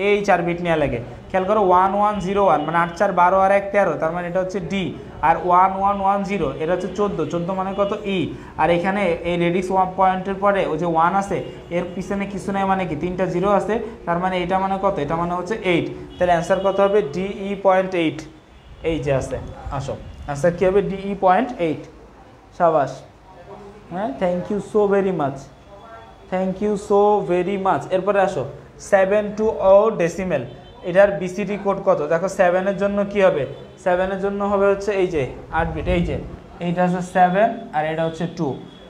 এই চার বিট নেওয়া লাগে। খেয়াল করো ওয়ান ওয়ান জিরো ওয়ান মানে আট চার বারো আর এক তেরো, তার মানে এটা হচ্ছে ডি আর ওয়ান ওয়ান ওয়ান জিরো এটা হচ্ছে চোদ্দ চোদ্দ মানে কত? ই আর এখানে এই রেডিক্স ওয়ান পয়েন্টের পরে ওই যে ওয়ান আছে, এর পিছনে কিছু নেই মানে কি? তিনটা জিরো আছে, তার মানে এটা মানে কত? এটা মানে হচ্ছে এইট তাহলে অ্যান্সার কত হবে? ডি ই পয়েন্ট এইট এই যে আছে, আসো। অ্যান্সার কী হবে? ডি ই পয়েন্ট এইট সাবাস। হ্যাঁ? Thank you so very much thank you so very much এরপরে আসো সেভেন টু ও ডেসিমেল এটার বিসিটি কোড কত? দেখো সেভেনের জন্য কি হবে? সেভেনের জন্য হবে হচ্ছে এই যে, আট বিট এই যে। এইটা হচ্ছে সেভেন আর এটা হচ্ছে টু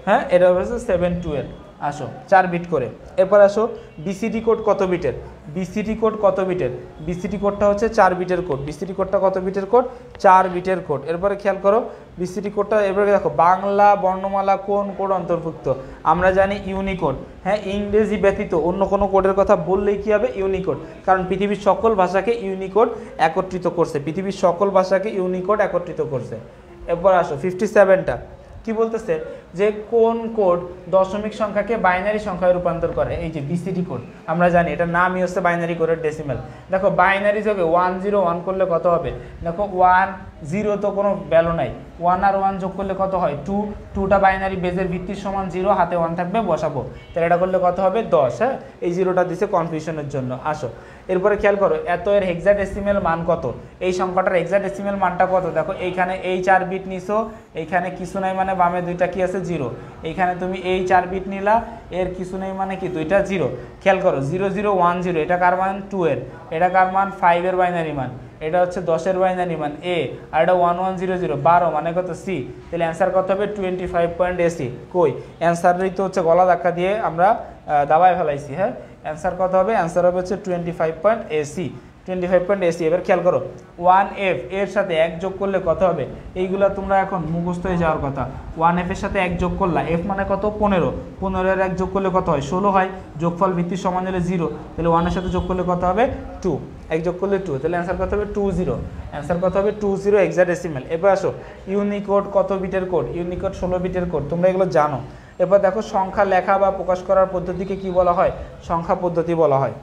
হ্যাঁ এটা হচ্ছে সেভেন টুয়েলভ আসো, চার বিট করে। এরপর আসো বিসিটি কোড কত বিটের বিসিটি কোড কত বিটের বিসিটি কোডটা হচ্ছে চার বিটের কোড বিসিটি কোডটা কত বিটের কোড চার বিটের কোড এরপরে খেয়াল করো বিসিটি কোডটা এরপরে দেখো, বাংলা বর্ণমালা কোন কোড অন্তর্ভুক্ত? আমরা জানি ইউনিকোড হ্যাঁ ইংরেজি ব্যতীত অন্য কোনো কোডের কথা বললেই কী হবে? ইউনিকোড কারণ পৃথিবীর সকল ভাষাকে ইউনিকোড একত্রিত করছে। পৃথিবীর সকল ভাষাকে ইউনিকোড একত্রিত করছে। এরপর আসো ফিফটি সেভেনটা কি বলতেছে? যে কোন কোড দশমিক সংখ্যাকে বাইনারি সংখ্যায় রূপান্তর করে, এই যে বিসিডি কোড, আমরা জানি এটার নামই হচ্ছে বাইনারি কোডের ডেসিমেল দেখো, বাইনারি যোগে ওয়ান জিরো ওয়ান করলে কত হবে? দেখো ওয়ান জিরো তো কোনো ভ্যালু নাই। ওয়ান আর ওয়ান যোগ করলে কত হয়? টু টুটা বাইনারি বেজের ভিত্তির সমান জিরো হাতে ওয়ান থাকবে, বসাবো। তাহলে এটা করলে কত হবে? দশ হ্যাঁ? এই জিরোটা দিছে কনফিউশনের জন্য। আসো। এরপরে খেয়াল করো, এত এর হেক্সাডেসিমেল মান কত? এই সংখ্যাটার হেক্সাডেসিমেল মানটা কত? দেখো, এইখানে এই চার বিট নিছো, এইখানে কিছু নাই মানে বামে দুইটা কি আছে? জিরো। এইখানে তুমি এই চার বিট নিলা, এর কিছু নেই মানে কি? দুইটা জিরো। খেয়াল করো, জিরো জিরো ওয়ান জিরো এটা কার মান? টু এর। এটা কার মান? ফাইভের বাইনারি মান। এটা হচ্ছে দশের বাইনারি মান এ আর এটা ওয়ান ওয়ান জিরো জিরো বারো মানে কত? সি তাহলে অ্যান্সার কত হবে? টোয়েন্টি ফাইভ পয়েন্ট এসি কই? অ্যান্সারই তো হচ্ছে গলা ধাক্কা দিয়ে আমরা দাবায় ফেলাইছি হ্যাঁ? অ্যান্সার কত হবে? অ্যান্সার হবে হচ্ছে twenty five point AC twenty five point AC এবার খেয়াল করো ওয়ান এফ এর সাথে এক যোগ করলে কত হবে? এইগুলো তোমরা এখন মুখস্থ হয়ে যাওয়ার কথা। ওয়ান এফ এর সাথে এক যোগ করলা এফ মানে কত? পনেরো। পনেরোর এক যোগ করলে কত হয়? ষোলো হয়। যোগফল ভিত্তির সমান হলে জিরো তাহলে ওয়ানের সাথে যোগ করলে কত হবে? টু এক যোগ করলে টু তাহলে অ্যান্সার কত হবে? টু জিরো অ্যান্সার কত হবে? টু জিরো এক্সাডেসিমেল এবার আসো ইউনিকোড কত বিটের কোড ইউনিকোড ষোলো বিটের কোড তোমরা এগুলো জানো। এবার দেখো, সংখ্যা লেখা বা প্রকাশ করার পদ্ধতিকে কি বলা হয়? সংখ্যা পদ্ধতি বলা হয়।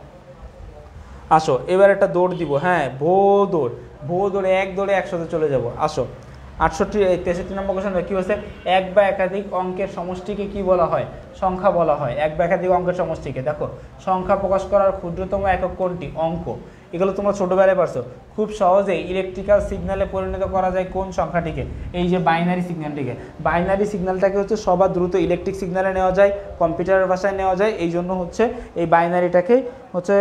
আসো, এবার একটা দৌড় দিব। হ্যাঁ ভো দৌড়। ভো দৌড়ে এক দৌড়ে একসাথে চলে যাব। আসো। আটষট্টি তেষট্টি নম্বর কোশ্চেন কী হচ্ছে এক বা একাধিক অঙ্কের সমষ্টিকে কি বলা হয়? সংখ্যা বলা হয়। এক বা একাধিক অঙ্কের সমষ্টিকে। দেখো, সংখ্যা প্রকাশ করার ক্ষুদ্রতম একক কোনটি? অঙ্ক। এগুলো তোমরা ছোটোবেলায় পারছ। খুব সহজেই ইলেকট্রিক্যাল সিগন্যালে পরিণত করা যায় কোন সংখ্যাটিকে? এই যে বাইনারি সিগন্যালটিকে বাইনারি সিগন্যালটাকে হচ্ছে সবার দ্রুত ইলেকট্রিক সিগন্যালে নেওয়া যায় কম্পিউটারের ভাষায় নেওয়া যায়। এই জন্য হচ্ছে এই বাইনারিটাকে হচ্ছে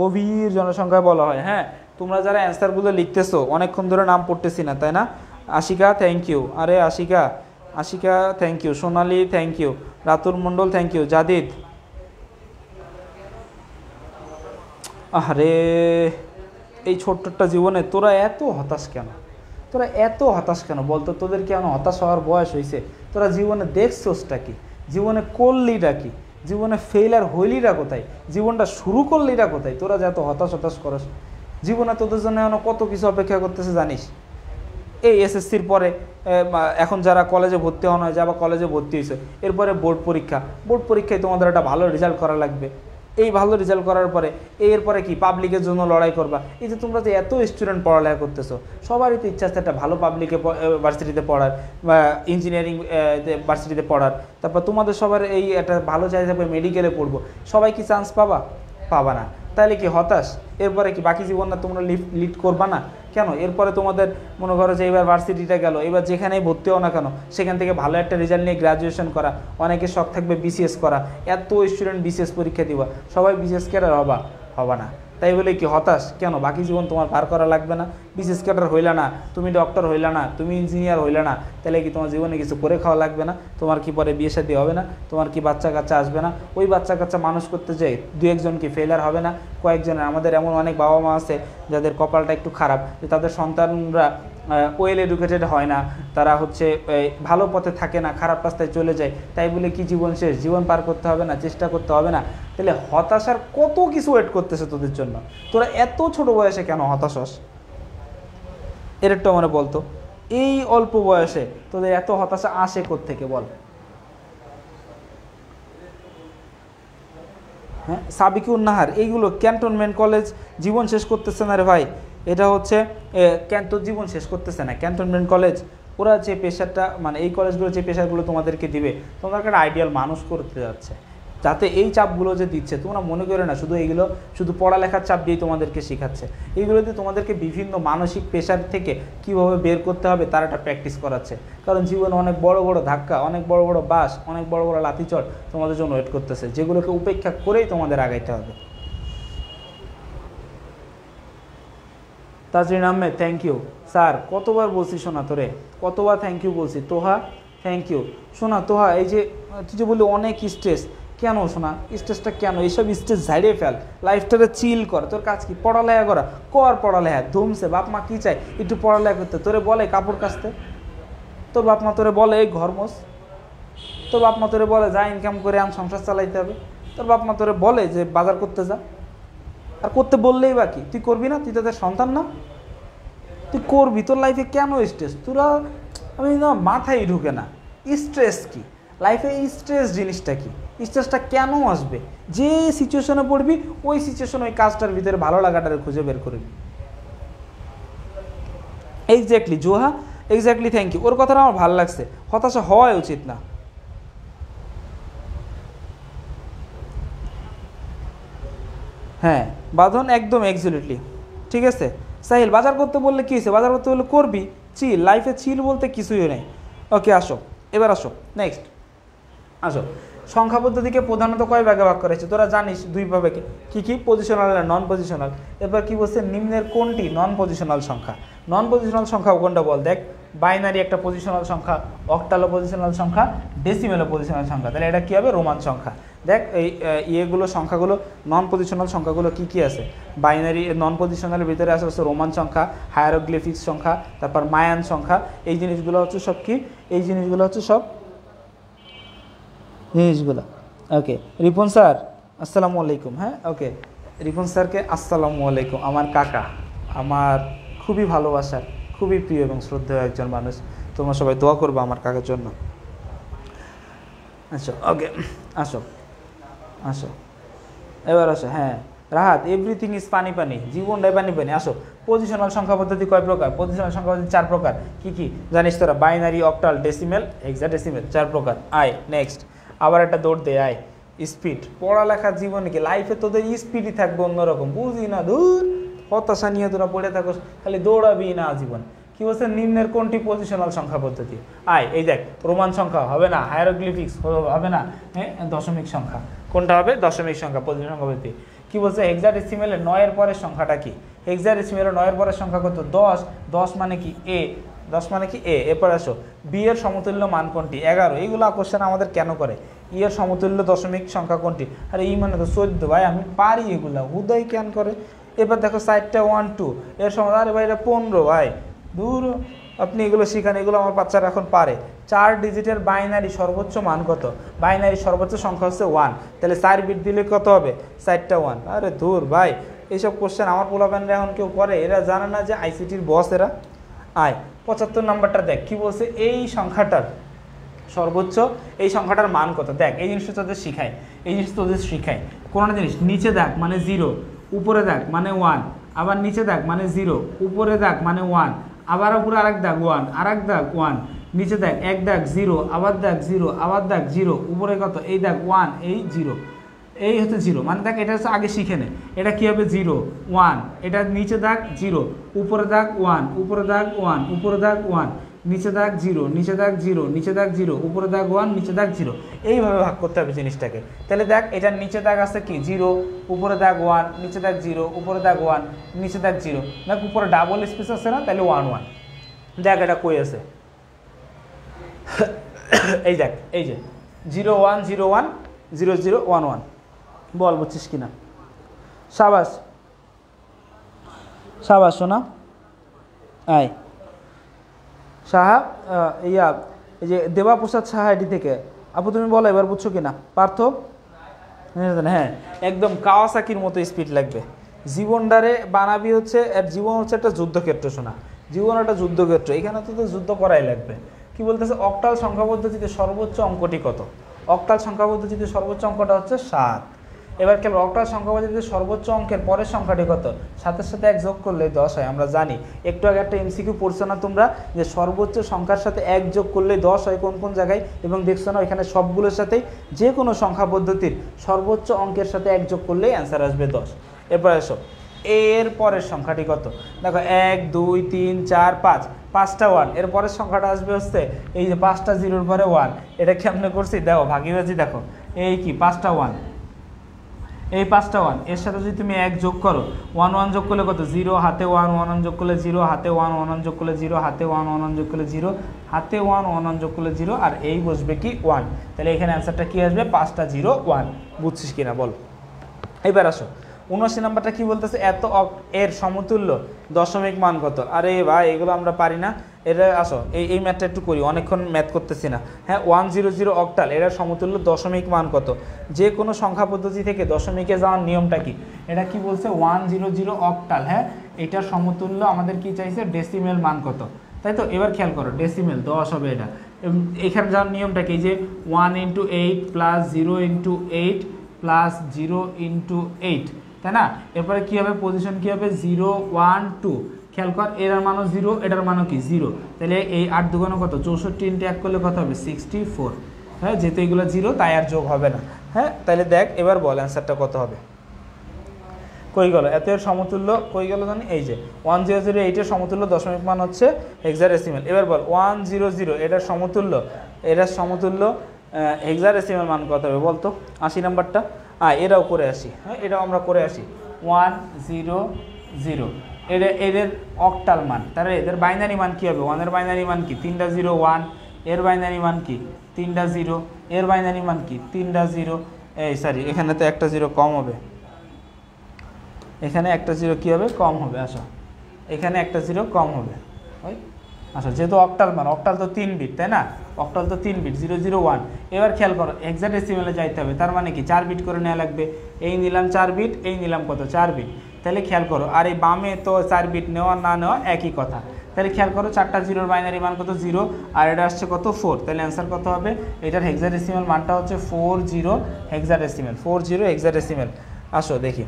গভীর জনসংখ্যায় বলা হয়। হ্যাঁ? তোমরা যারা অ্যান্সারগুলো লিখতেছো, অনেকক্ষণ ধরে নাম পড়তেছি না, তাই না? আশিকা থ্যাংক ইউ আরে Ashika Ashika thank you Sonali thank you Ratul Mondal thank you Zadid আরে এই ছোট্টটা জীবনে তোরা এত হতাশ কেন? তোরা এত হতাশ কেন? বলতো, তোদের কেন হতাশ হওয়ার বয়স হয়েছে তোরা জীবনে দেখছোসটা কি? জীবনে করলিটা কি? জীবনে ফেইলার হইলিরা কোথায়? জীবনটা শুরু করলিরা কোথায়? তোরা যত হতাশ হতাশ করস। জীবনে তোদের জন্য এখন কত কিছু অপেক্ষা করতেছে জানিস? এই এসএসসির পরে এখন যারা কলেজে ভর্তি হওয়া হয় বা কলেজে ভর্তি হয়েছে এরপরে বোর্ড পরীক্ষা। বোর্ড পরীক্ষায় তোমাদের একটা ভালো রেজাল্ট করা লাগবে। এই ভালো রেজাল্ট করার পরে এরপরে কি? পাবলিকের জন্য লড়াই করবা। এই যে তোমরা যে এত স্টুডেন্ট পড়ালেখা করতেছো, সবারই তো ইচ্ছা আছে একটা ভালো পাবলিকে ভার্সিটিতে পড়ার বা ইঞ্জিনিয়ারিং ভার্সিটিতে পড়ার। তারপর তোমাদের সবার এই একটা ভালো চাই থাকবে মেডিকেলে পড়ব। সবাই কি চান্স পাবা? পাবা না। তাহলে কি হতাশ? এরপরে কি বাকি জীবন না তোমরা লিড লিড করবা না? কেন? এরপরে তোমাদের মনে করো যে এবার ভার্সিটিটা গেল, এবার যেখানেই ভর্তি হও না কেন, সেখান থেকে ভালো একটা রেজাল্ট নিয়ে গ্রাজুয়েশন করা, অনেকে শখ থাকবে বিসিএস করা, এত স্টুডেন্ট বিসিএস পরীক্ষা দিবা, সবাই বিসিএস কেরার হবা হবা না। তাই বলে কি হতাশ? কেন? বাকি জীবন তোমার পার করা লাগবে না। বিশেষ ক্যাডার হইলা না, তুমি ডক্টর হইলা না, তুমি ইঞ্জিনিয়ার হইলা না, তাহলে কি তোমার জীবনে কিছু করে খাওয়া লাগবে না? তোমার কি পরে বিয়ে সাথে হবে না? তোমার কি বাচ্চা কাচ্চা আসবে না? ওই বাচ্চা কাচ্চা মানুষ করতে যাই দু একজন কি ফেলার হবে না? কয়েকজনের, আমাদের এমন অনেক বাবা মা আছে যাদের কপালটা একটু খারাপ, যে তাদের সন্তানরা ওয়েল এডুকেটেড হয় না। তারা হচ্ছে ভালো পথে থাকে না, খারাপ রাস্তায় চলে যায়। তাই বলে কি জীবন শেষ? জীবন পার করতে হবে না, চেষ্টা করতে হবে না। তাহলে হতাশার কত কিছু ওয়েট করতেছে তোদের জন্য? তোরা এত ছোট বয়সে কেন হতাশ হস? এর একটু মানে বলতো। এই অল্প বয়সে তোদের এত হতাশা আসে থেকে বল? হ্যাঁ সাবিকুর নাহার এইগুলো ক্যান্টনমেন্ট কলেজ জীবন শেষ করতেছে না রে ভাই। এটা হচ্ছে ক্যান্ট জীবন শেষ করতেছে না। ক্যান্টনমেন্ট কলেজ, ওরা যে পেশারটা মানে এই কলেজগুলো যে পেশারগুলো তোমাদেরকে দিবে তোমাদেরকে একটা আইডিয়াল মানুষ করতে যাচ্ছে। যাতে এই চাপগুলো যে দিচ্ছে, তোমরা মনে করে না, শুধু এইগুলো, শুধু পড়ালেখার চাপ দিয়েই তোমাদেরকে শেখাচ্ছে। এইগুলো দিয়ে তোমাদেরকে বিভিন্ন মানসিক পেশার থেকে কীভাবে বের করতে হবে, তার একটা প্র্যাকটিস করাচ্ছে। কারণ জীবনে অনেক বড় বড় ধাক্কা, অনেক বড় বড় বাস, অনেক বড় বড় লাথিচড় তোমাদের জন্য ওয়েট করতেছে, যেগুলোকে উপেক্ষা করেই তোমাদের আগাইতে হবে। Tajrin Ahmed thank you sir, কতবার বলছি শোনা তোরে? কতবার থ্যাংক ইউ বলছি? তোহা থ্যাংক ইউ শোনা, তোহা, এই যে, তুই যে বললি অনেক স্ট্রেস কেন শোনা? স্ট্রেসটা কেন? এইসব স্ট্রেস ঝাড়িয়ে ফেল। লাইফটাকে চিল কর। তোর কাজ কি? পড়ালেখা করা। কর পড়ালেখা। ধুমছে বাপ মা কী চাই একটু পড়ালেখা করতে। তোরে বলে কাপড় কাচতে? তোর বাপ মা তোরে বলে, এই ঘর মোস তোর বাপ মা তোরে বলে, যা ইনকাম করে আম সংসার চালাইতে হবে। তোর বাপ মা তোরে বলে যে, বাজার করতে যা। আর করতে বললেই বা কি? তুই করবি না? তুই তাদের সন্তান না। তুই করবি? তোর লাইফে কেন স্ট্রেস তোরা, আমি না, মাথায় ঢুকে না। স্ট্রেস কি? লাইফে স্ট্রেস জিনিসটা কি? স্ট্রেসটা কেন আসবে? যে সিচুয়েশনে পড়বি, ওই সিচুয়েশন ওই কাজটার ভিতরে ভালো লাগাটারে খুঁজে বের করবি। Exactly Zoha exactly thank you ওর কথাটা আমার ভালো লাগছে। হতাশা হওয়াই উচিত না। হ্যাঁ বাঁধন একদম এক্সুলেটলি ঠিক আছে? সাহিল, বাজার করতে বললে কী হয়েছে? বাজার করতে বললে করবি? চিল লাইফে চিল বলতে কিছুই নেই। ওকে আসো। এবার আসো। নেক্সট আসো। সংখ্যা পদ্ধতিকে প্রধানত কয় ভাগে ভাগ করেছে তোরা জানিস দুই ভাবে কী কি? পজিশনাল আর নন পজিশনাল এবার কি বলছে? নিম্নের কোনটি নন পজিশনাল সংখ্যা? নন পজিশনাল সংখ্যা কোনটা বল? দেখ বাইনারি একটা পজিশনাল সংখ্যা অক্টালো পজিশনাল সংখ্যা ডেসিমেলো পজিশনাল সংখ্যা। তাহলে এটা কী হবে? রোমান সংখ্যা। দেখ, এই ইয়েগুলো, সংখ্যাগুলো নন পজিশনাল সংখ্যাগুলো কি কি আছে? বাইনারি নন পজিশনালের ভিতরে আছে হচ্ছে রোমান সংখ্যা হায়ারোগ্লিফিক্স সংখ্যা, তারপর মায়ান সংখ্যা। এই জিনিসগুলো হচ্ছে সব কি? এই জিনিসগুলো হচ্ছে সব জিনিসগুলো। ওকে রিপন স্যার, আসসালামু আলাইকুম। হ্যাঁ? ওকে রিপন স্যারকে আসসালামু আলাইকুম। আমার কাকা, আমার খুবই ভালোবাসার খুবই প্রিয় এবং শ্রদ্ধেয় একজন মানুষ। তোমরা সবাই দোয়া করব আমার কাকার জন্য। আচ্ছা ওকে আসো। আসো। এবার আসো হ্যাঁ। রাহাত এভরিথিং ইজ পানি পানি, জীবনটাই পানি পানি। আসো। পজিশনাল সংখ্যা পদ্ধতি কয় প্রকার? পজিশনাল সংখ্যা পদ্ধতি চার প্রকার। কি কি? জানিস তোরা binary octal decimal hexadecimal চার প্রকার। আয় নেক্সট আবার একটা দৌড় দে, আয়। স্পিড পড়ালেখার জীবনে কি লাইফে তোদের স্পিডই থাকবে অন্যরকম? বুঝি না, ধুর। হতাশা নিয়ে তোরা পড়ে থাকোস, খালি দৌড়াবি না জীবন। কি বলছে? নিম্নের কোনটি পজিশনাল সংখ্যা পদ্ধতি? আয়, এই দেখ, রোমান সংখ্যা হবে না হায়ারোগ্লিফিক্স হবে না হ্যাঁ দশমিক সংখ্যা। কোনটা হবে? দশমিক সংখ্যা পজিশন সংখ্যা পদ্ধতি কি বলছে? হেক্সাডেসিমেলের নয়ের পরের সংখ্যাটা কি? হেক্সাডেসিমেলের নয়ের পরের সংখ্যা কত? দশ। দশ মানে কি? এ। দশ মানে কি? এ। এরপর আসো। বি এর সমতুল্য মান কোনটি? এগারো। এইগুলো কোশ্চেন আমাদের কেন করে? ই এর সমতুল্য দশমিক সংখ্যা কোনটি? আরে ই মানে তো চোদ্দ। ভাই, আমি পারি এগুলো। হুদাই কেন করে? এবার দেখো সাইডটা ওয়ান টু এর সময় আরে ভাই এটা পনেরো, ভাই। দূর আপনি এগুলো শিখান, এগুলো আমার বাচ্চারা এখন পারে। চার ডিজিটের বাইনারি সর্বোচ্চ মান কত? বাইনারি সর্বোচ্চ সংখ্যা হচ্ছে ওয়ান তাহলে চার বিট দিলে কত হবে? চারটা ওয়ান আরে ধুর ভাই, এইসব কোশ্চেন আমার পোলাপ্যানরা এখন কেউ করে? এরা জানে না যে আইসিটির বস এরা? আয়, পঁচাত্তর নাম্বারটা দেখ, কি বলছে? এই সংখ্যাটার সর্বোচ্চ, এই সংখ্যাটার মান কত? দেখ, এই জিনিসটা তোদের শিখায় এই জিনিস তোদের শিখায় কোনো জিনিস, নিচে দেখ মানে জিরো উপরে দেখ মানে ওয়ান আবার নিচে দেখ মানে জিরো উপরে দেখ মানে ওয়ান আবার উপরে আরেক দাগ ওয়ান আরেক দাগ ওয়ান নিচে দেখ এক দাগ জিরো আবার দাগ জিরো আবার দাগ জিরো উপরে কত? এই দাগ ওয়ান এই জিরো এই হচ্ছে জিরো মানে দেখ, এটা হচ্ছে আগে শিখে নে, এটা কী হবে? জিরো ওয়ান এটা নিচে দাগ জিরো উপরে দাগ ওয়ান উপরে দাগ ওয়ান উপরে দাগ ওয়ান নিচে দাগ জিরো নিচে দাগ জিরো নিচে দাগ জিরো উপরে দাগ ওয়ান নিচে দাগ জিরো এইভাবে ভাগ করতে হবে জিনিসটাকে। তাহলে দেখ, এটার নিচে দাগ আছে কি? জিরো উপরে দাগ ওয়ান নিচে দাগ জিরো উপরে দাগ ওয়ান নিচে দাগ জিরো দেখ, উপরে ডাবল স্পেস আছে না? তাহলে ওয়ান ওয়ান দেখ, এটা কই আছে? এই দেখ, এই যে। Zero one zero one zero zero one one বল, বুঝছিস কিনা? সাবাস। সাবাস, শোনা। আয়। সাহা ইয়া, এই যে দেবাপ্রসাদ সাহা এটি থেকে। আপু, তুমি বলো, এবার বুঝছ কি কিনা? পার্থ? হ্যাঁ একদম কাওয়াসাকির মতো স্পিড লাগবে। জীবনটারে বানাবি হচ্ছে জীবন হচ্ছে একটা যুদ্ধক্ষেত্র শোনা জীবন একটা যুদ্ধক্ষেত্র, এখানে তো যুদ্ধ করাই লাগবে। কি বলতেছে? অক্টাল সংখ্যা পদ্ধতিতে সর্বোচ্চ অঙ্কটি কত? অক্টাল সংখ্যা পদ্ধতিতে সর্বোচ্চ অঙ্কটা হচ্ছে সাত। এবার কেবল অক্টাল সংখ্যা পদ্ধতিতে সর্বোচ্চ অঙ্কের পরের সংখ্যাটি কত? সাতের সাথে এক যোগ করলে দশ হয়, আমরা জানি। একটু আগে একটা এমসিকিউ পড়ছো না তোমরা? যে সর্বোচ্চ সংখ্যার সাথে এক যোগ করলে দশ হয় কোন কোন জায়গায়? এবং দেখছ না এখানে সবগুলোর সাথেই যে কোনো সংখ্যা পদ্ধতির সর্বোচ্চ অঙ্কের সাথে এক যোগ করলেই অ্যান্সার আসবে দশ। এরপর এসো এর পরের সংখ্যাটি কত? দেখো, এক, দুই, তিন, চার, পাঁচ। পাঁচটা ওয়ানের পরের সংখ্যাটা আসবে হচ্ছে এই যে পাঁচটা জিরোর পরে ওয়ান এটা কি কেমনে করছি? দেখো ভাগিবাজি দেখো। এই কি? পাঁচটা ওয়ান এই পাঁচটা ওয়ানের সাথে যদি তুমি এক যোগ করো ওয়ান ওয়ান যোগ করলে কত? জিরো হাতে ওয়ান ওয়ান ওয়ান যোগ করলে জিরো হাতে ওয়ান ওয়ান ওয়ান যোগ করলে জিরো হাতে ওয়ান ওয়ান ওয়ান যোগ করলে জিরো হাতে ওয়ান ওয়ান ওয়ান যোগ করলে জিরো আর এই বসবে কি ওয়ান তাহলে এখানে অ্যান্সারটা কী আসবে? পাঁচটা জিরো ওয়ান বুঝছিস কিনা? বল। এবার আসো। উনআশি নাম্বারটা কি বলতেছে? এত এর সমতুল্য দশমিক মান কত? আরে ভাই, এগুলো আমরা পারি না। এটা আসো, এই এই ম্যাথটা একটু করি, অনেকক্ষণ ম্যাথ করতেছি না। হ্যাঁ ওয়ান জিরো জিরো অক্টাল এটার সমতুল্য দশমিক মান কত? যে কোনো সংখ্যা পদ্ধতি থেকে দশমিকে যাওয়ার নিয়মটা কি? এটা কি বলছে? ওয়ান জিরো জিরো অক্টাল হ্যাঁ? এটার সমতুল্য আমাদের কি চাইছে? ডেসিমেল মান কত? তাই তো? এবার খেয়াল করো ডেসিমেল দশ হবে এটা। এখানে যাওয়ার নিয়মটা কি? যে one into eight plus zero into eight plus zero into eight তাই না? এরপরে কী হবে? পজিশন কী হবে? জিরো ওয়ান টু খেয়াল কর, এটার মানও জিরো এটার মানও কি জিরো তাহলে এই আট দুগুণ কত? চৌষট্টি ইন্টু এক করলে কত হবে? সিক্সটি ফোর হ্যাঁ যেহেতু এগুলো জিরো তাই আর যোগ হবে না। হ্যাঁ তাহলে দেখ, এবার বল অ্যান্সারটা কত হবে? কই গেল? এত এর সমতুল্য কই গেল জানি? এই যে ওয়ান জিরো জিরো এইটের সমতুল্য দশমিক মান হচ্ছে হেক্সাডেসিমেল এবার বল ওয়ান জিরো জিরো এটার সমতুল্য এটার সমতুল্য হেক্সাডেসিমেল মান কত হবে বলতো? আশি নাম্বারটা? হ্যাঁ এটাও করে আসি। হ্যাঁ এটাও আমরা করে আসি। ওয়ান জিরো জিরো এদের এদের অক্টাল মান। তাহলে এদের বাইনারি মান কী হবে? ওয়ানের বাইনারি মান কি? তিনটা জিরো ওয়ানের বাইনারি মান কি? তিনটা জিরো এর বাইনারি মান কি? তিনটা জিরো এই সরি এখানে তো একটা জিরো কম হবে। এখানে একটা জিরো কী হবে? কম হবে, আসো। এখানে একটা জিরো কম হবে। ওই আচ্ছা যেহেতু অক্টাল মান অক্টাল তো তিন বিট তাই না? অক্টাল তো তিন বিট জিরো জিরো ওয়ান এবার খেয়াল করো এক্সাক্ট এসিমেলে যাইতে হবে। তার মানে কি? চার বিট করে নেওয়া লাগবে। এই নিলাম চার বিট এই নিলাম কত? চার বিট তাহলে খেয়াল করো, আর এই বামে তো চার বিট নেওয়া না নেওয়া একই কথা। তাহলে খেয়াল করো, চারটা জিরোর বাইনারি মান কত জিরো আর এটা আসছে কত ফোর তাহলে অ্যান্সার কত হবে? এটার হেক্সাডেসিমেল মানটা হচ্ছে four zero hexadecimal four zero hexadecimal আসো, দেখি।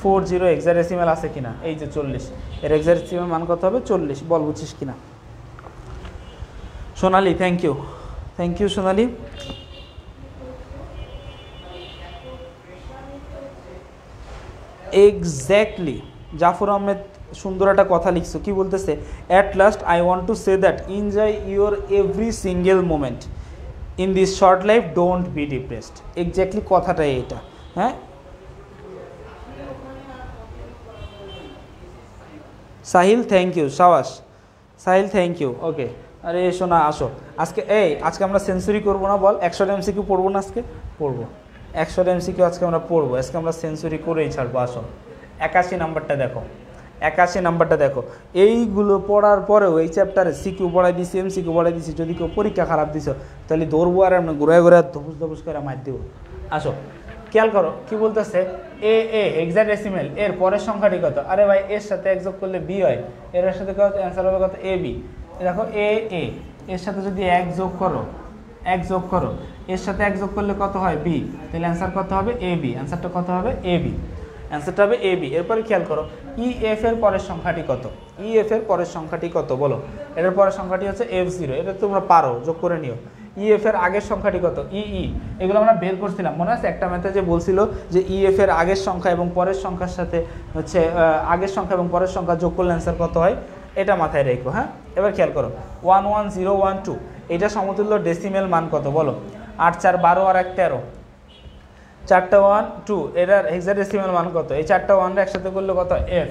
ফোর জিরো এক্সারেসিমেল আছে কিনা? এই যে চল্লিশ, এর এক্সারেসিমেল মান কত হবে? চল্লিশ, বল বুঝছিস কিনা? Sonali thank you thank you Sonali. Exactly Zafar Ahmed সুন্দর একটা কথা লিখছো। কি বলতেছে? At last I want to say that enjoy your every single moment in this short life don't be depressed exactly কথাটাই এটা। হ্যাঁ? সাহিল থ্যাংক ইউ সাবাস। সাহিল থ্যাংক ইউ ওকে আরে এসো না আসো। আজকে, এই, আজকে আমরা সেঞ্চুরি করব না, বল। একশো এমসিকিউ পড়ব না আজকে? পড়ব। একশো এমসিকিউ আজকে আমরা পড়ব। আজকে আমরা সেঞ্চুরি করেই ছাড়বো আসো একাশি নাম্বারটা দেখো। একাশি নাম্বারটা দেখো। এইগুলো পড়ার পরেও এই চ্যাপ্টারে সিকিউ পড়াই দিছি এম সিকিউ পড়াই দিছি। যদি কেউ পরীক্ষা খারাপ দিছো, তাহলে দৌড়বো আর আমরা ঘুরে ঘুরে ধবুস ধবুস করে মার দেবো। আসো। খেয়াল করো, কি বলতেছে? এ এ এক্সাডেসিমেল এর পরের সংখ্যাটি কত? আরে ভাই, এর সাথে এক যোগ করলে বি হয়। এর সাথে কত? অ্যান্সার হবে কত? এ বি দেখো এ এ এর সাথে যদি এক যোগ করো এক যোগ করো। এর সাথে এক যোগ করলে কত হয়? বি তাহলে অ্যান্সার কত হবে এ বি অ্যান্সারটা কত হবে? এ বি অ্যান্সারটা হবে এ বি এরপরে খেয়াল করো ই এফ এর পরের সংখ্যাটি কত? ই এফ এর পরের সংখ্যাটি কত? বলো। এটার পরের সংখ্যাটি হচ্ছে এফ জিরো এটা তোমরা পারো, যোগ করে নিও। ইএফ এর আগের সংখ্যাটি কত? ই ই এগুলো আমরা বের করছিলাম, মনে আছে? একটা ম্যাথে যে বলছিল যে ইএফ এর আগের সংখ্যা এবং পরের সংখ্যার সাথে হচ্ছে আগের সংখ্যা এবং পরের সংখ্যা যোগ করলে অ্যান্সার কত হয়? এটা মাথায় রেখো হ্যাঁ? এবার খেয়াল করো। One one zero one two এটা সমতুল্য ডেসিমেল মান কত বলো? আট, চার, বারো আর এক, তেরো। চারটা ওয়ান টু এটার হেক্সাডেসিমাল মান কত? এই চারটা ওয়ানটা একসাথে করলে কত? এফ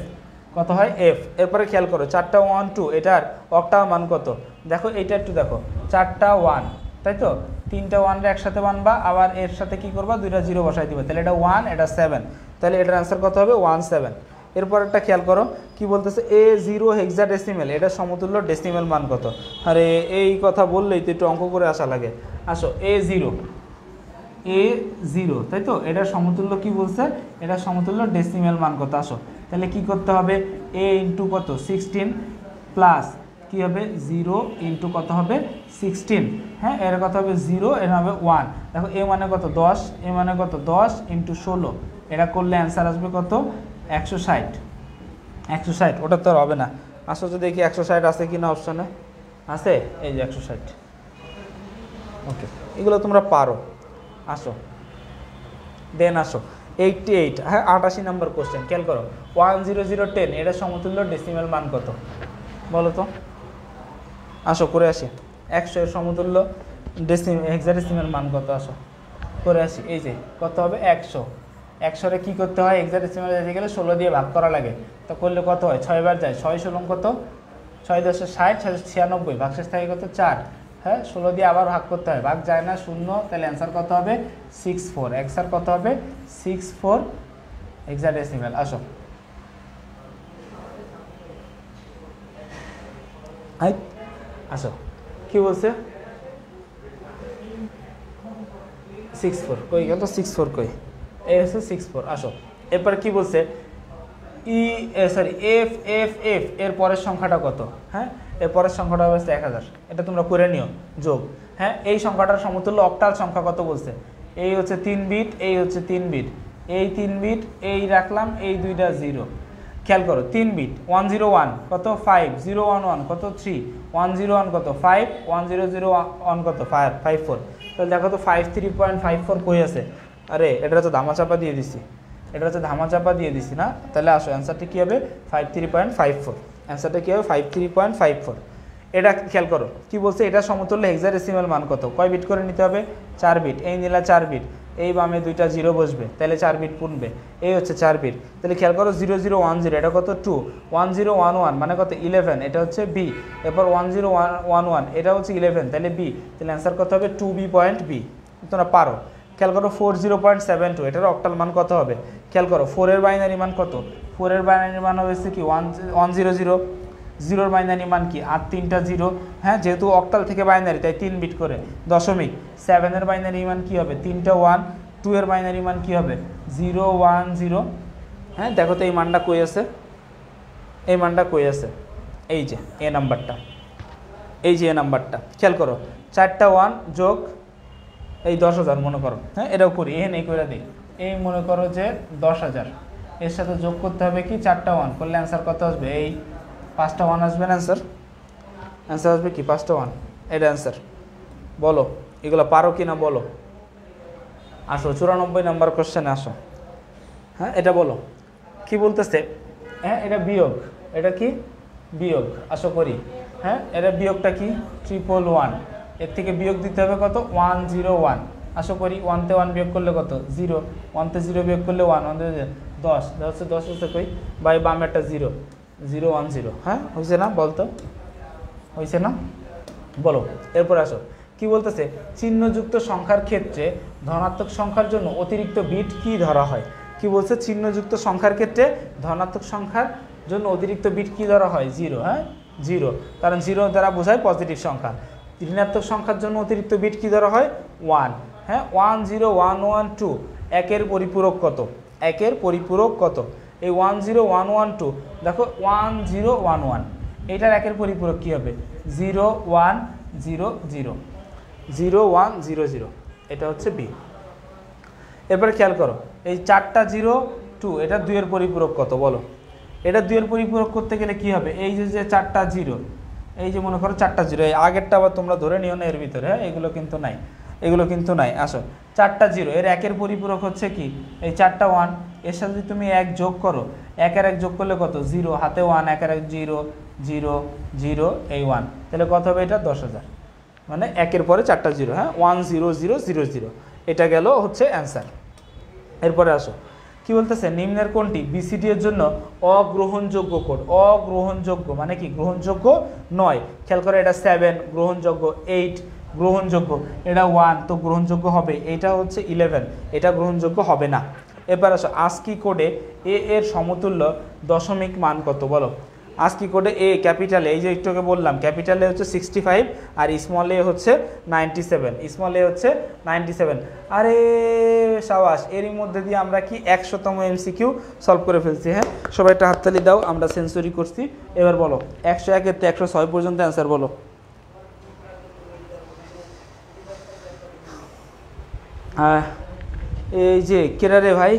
কত হয়? এফ এরপরে খেয়াল করো, চারটা ওয়ান টু এটার অক্টাল মান কত? দেখো, এইটা একটু দেখো। চারটা ওয়ান তাই তো? তিনটা ওয়ানটা একসাথে বানবা, আবার এর সাথে কি করবা? দুইটা জিরো বসাই দিবে। তাহলে এটা ওয়ান এটা সেভেন তাহলে এটার অ্যান্সার কত হবে? ওয়ান সেভেন এরপর একটা খেয়াল করো, কি বলতেছে? এ জিরো হেক্সা ডেসিমেল এটা সমতুল্য ডেসিমেল মান কত? আরে, এই কথা বললেই তো একটু অঙ্ক করে আসা লাগে। আসো এ জিরো এ জিরো তাই তো? এটা সমতুল্য কি বলছে? এটা সমতুল্য ডেসিমেল মান কত? আসো, তাহলে কি করতে হবে? এ ইন্টু কত? সিক্সটিন প্লাস কি হবে? জিরো ইন্টু কত হবে? সিক্সটিন হ্যাঁ? এর কত হবে জিরো এর হবে ওয়ান দেখো এ মানে কত? দশ এ মানে কত? দশ ইন্টু ষোলো। এটা করলে অ্যান্সার আসবে কত? একশো ষাট। একশো ষাট, ওটা তো আর হবে না। আসো তো দেখি একশো ষাট আছে কি না অপশানে আছে? এই যে একশো ষাট। ওকে এগুলো তোমরা পারো। আসো। দেন আসো। এইটটি এইট হ্যাঁ আটাশি নম্বর কোশ্চেন খেয়াল করো। ওয়ান জিরো জিরো টেন এটা সমতুল্য ডেসিমেল মান কত? বলো তো। আসো, করে আসি। একশো এর সমতুল্য ডেসিম হেক্সাডেসিমেল মান কত? আসো। করে আসি। এই যে, কত হবে? একশো। একশোরে কী করতে হয়? হেক্সাডেসিমেল যেতে গেলে ষোলো দিয়ে ভাগ করা লাগে। তো করলে কত হয়? ছয়বার যায়। ছয় ষোলো কত? ছয় দশে ষাট, ছয় ছিয়ানব্বই। ভাগশেষ থাকে কত? চার। হ্যাঁ ষোলো দিয়ে আবার ভাগ করতে হয়। ভাগ যায় না, শূন্য। তাহলে অ্যান্সার কত হবে? সিক্স ফোর অ্যান্সার কত হবে? সিক্স ফোর হেক্সাডেসিমেল আসো। আসো। কি বলছে? সিক্স ফোর কই? গেল সিক্স ফোর কই? এই হচ্ছে সিক্স ফোর আসো। এরপর কি বলছে? E sorry F F F এর পরের সংখ্যাটা কত? হ্যাঁ? এর পরের সংখ্যাটা হচ্ছে এক হাজার। এটা তোমরা করে নিও, যোগ। হ্যাঁ? এই সংখ্যাটার সমতুল্য অক্টাল সংখ্যা কত বলছে? এই হচ্ছে তিন বিট, এই হচ্ছে তিন বিট। এই তিন বিট, এই রাখলাম, এই দুইটা জিরো। খেয়াল করো, তিন বিট, ওয়ান জিরো ওয়ান, কত? ফাইভ, জিরো ওয়ান ওয়ান, কত? থ্রি। ওয়ান জিরো ওয়ান কত? Five. One zero zero one কত? Five five four. তাহলে দেখো তো, five three point five four কই আছে? আরে এটা তো ধামাচাপা দিয়ে দিছি। এটা হচ্ছে ধামাচাপা দিয়ে দিছি না? তাহলে আসো অ্যান্সারটা কী হবে? Five three point five four অ্যান্সারটা কী হবে? Five three point five four এটা খেয়াল করো, কি বলছে? এটা সমতুল্য হেক্সাডেসিমাল মান কত? কয় বিট করে নিতে হবে? চার বিট এই নিলা চার বিট এই বামে দুইটা জিরো বসবে, তাহলে চার বিট পুনবে। এই হচ্ছে চার বিট তাহলে খেয়াল করো জিরো জিরো ওয়ান জিরো এটা কত? Two one zero one one মানে কত? ইলেভেন এটা হচ্ছে বি এরপর one zero one one one এটা হচ্ছে ইলেভেন তাহলে বি তাহলে অ্যান্সার কত হবে টু বি পয়েন্ট বি তোমরা পারো। খেয়াল করো four zero point seven two এটার অক্টাল মান কত হবে? খেয়াল করো ফোরের বাইনারি মান কত? ফোরের বাইনারি মান হচ্ছে কি ওয়ান ওয়ান জিরো জিরো জিরোর বাইনারি মান কি? আর তিনটা জিরো হ্যাঁ যেহেতু অক্টাল থেকে বাইনারি তাই তিন বিট করে, দশমিক। সেভেনের বাইনারি মান কি হবে? তিনটা ওয়ান টু এর বাইনারি মান কি হবে? জিরো ওয়ান জিরো হ্যাঁ দেখো তো এই মানটা কই আছে? এই মানটা কই আছে? এই যে, এ নাম্বারটা এই যে এ নাম্বারটা খেয়াল করো, চারটা ওয়ান যোগ এই দশ হাজার মনে করো হ্যাঁ এটাও করি এ নেই করে দিই। এই মনে করো যে দশ হাজার। এর সাথে যোগ করতে হবে কি চারটা ওয়ান করলে অ্যান্সার কত আসবে? এই পাঁচটা ওয়ান আসবে না অ্যান্সার অ্যান্সার আসবে কি? পাঁচটা ওয়ান এটা অ্যান্সার বলো, এগুলো পারো কি না বলো। আসো, চুরানব্বই নাম্বার কোশ্চেনে আসো। হ্যাঁ এটা বলো। কি বলতেছে? হ্যাঁ এটা বিয়োগ। এটা কি? বিয়োগ। আসো করি। হ্যাঁ এটা বিয়োগটা কি? ট্রিপল ওয়ান এর থেকে বিয়োগ দিতে হবে কত? ওয়ান জিরো ওয়ান আসো করি ওয়ানতে ওয়ান বিয়োগ করলে কত? জিরো ওয়ানতে জিরো বিয়োগ করলে ওয়ান ওয়ানতে দশ। দশ দশ হচ্ছে কই? বাই বাম একটা জিরো জিরো ওয়ান জিরো হ্যাঁ? হয়েছে না? বলতো? হয়েছে না? বলো। এরপর আসো। কি বলতেছে? চিহ্নযুক্ত সংখ্যার ক্ষেত্রে ধনাত্মক সংখ্যার জন্য অতিরিক্ত বিট কি ধরা হয়? কি বলছে? চিহ্নযুক্ত সংখ্যার ক্ষেত্রে ধনাত্মক সংখ্যার জন্য অতিরিক্ত বিট কি ধরা হয়? জিরো হ্যাঁ? জিরো কারণ জিরো দ্বারা বোঝায় পজিটিভ সংখ্যা। ঋণাত্মক সংখ্যার জন্য অতিরিক্ত বিট কি ধরা হয়? ওয়ান হ্যাঁ one zero one one two একের পরিপূরক কত? একের পরিপূরক কত? এই one zero one one two দেখো ওয়ান জিরো ওয়ান ওয়ান এটার একের পরিপূরক কী হবে? Zero one zero zero zero one zero zero এটা হচ্ছে বি এরপরে খেয়াল করো, এই চারটা জিরো টু এটা দুইয়ের পরিপূরক কত? বলো। এটা দুইয়ের পরিপূরক করতে গেলে কি হবে? এই যে যে চারটা জিরো এই যে মনে করো চারটা জিরো, এই আগেরটা আবার তোমরা ধরে নিও না এর ভিতরে হ্যাঁ? এগুলো কিন্তু নাই, এগুলো কিন্তু নাই। আসো, চারটা জিরো, এর একের পরিপূরক হচ্ছে কি? এই চারটা ওয়ানের সাথে যদি তুমি এক যোগ করো, একের এক যোগ করলে কত? জিরো, হাতে ওয়ান একের এক জিরো জিরো জিরো, এই ওয়ান তাহলে কত হবে এটা? দশ হাজার। মানে একের পরে চারটা জিরো হ্যাঁ? One zero zero zero zero এটা গেল হচ্ছে অ্যান্সার এরপরে আসো কি বলতেছে? নিম্নের কোনটি? বিসিডি এর জন্য অগ্রহণযোগ্য কোড। অগ্রহণযোগ্য মানে কি? গ্রহণযোগ্য নয়। খেয়াল করে, এটা সেভেন গ্রহণযোগ্য এইট গ্রহণযোগ্য এটা ওয়ান তো গ্রহণযোগ্য হবে। এটা হচ্ছে ইলেভেন এটা গ্রহণযোগ্য হবে না। এবার আসো আস্কি কোডে এ এর সমতুল্য দশমিক মান কত? বলো। আস্কি কোডে এ ক্যাপিটালে এই যে একটু আগে বললাম ক্যাপিটালে হচ্ছে সিক্সটি ফাইভ আর স্মল এ হচ্ছে নাইনটি সেভেন স্মল এ হচ্ছে নাইনটি সেভেন আরে সাবাস, এরই মধ্যে দিয়ে আমরা কি একশোতম এমসিকিউ সলভ করে ফেলছি হ্যাঁ? সবাই একটা হাততালি দাও, আমরা সেঞ্চুরি করছি। এবার বলো, একশো একের থেকে একশো ছয় পর্যন্ত অ্যান্সার বলো। এই যে, কেরারে ভাই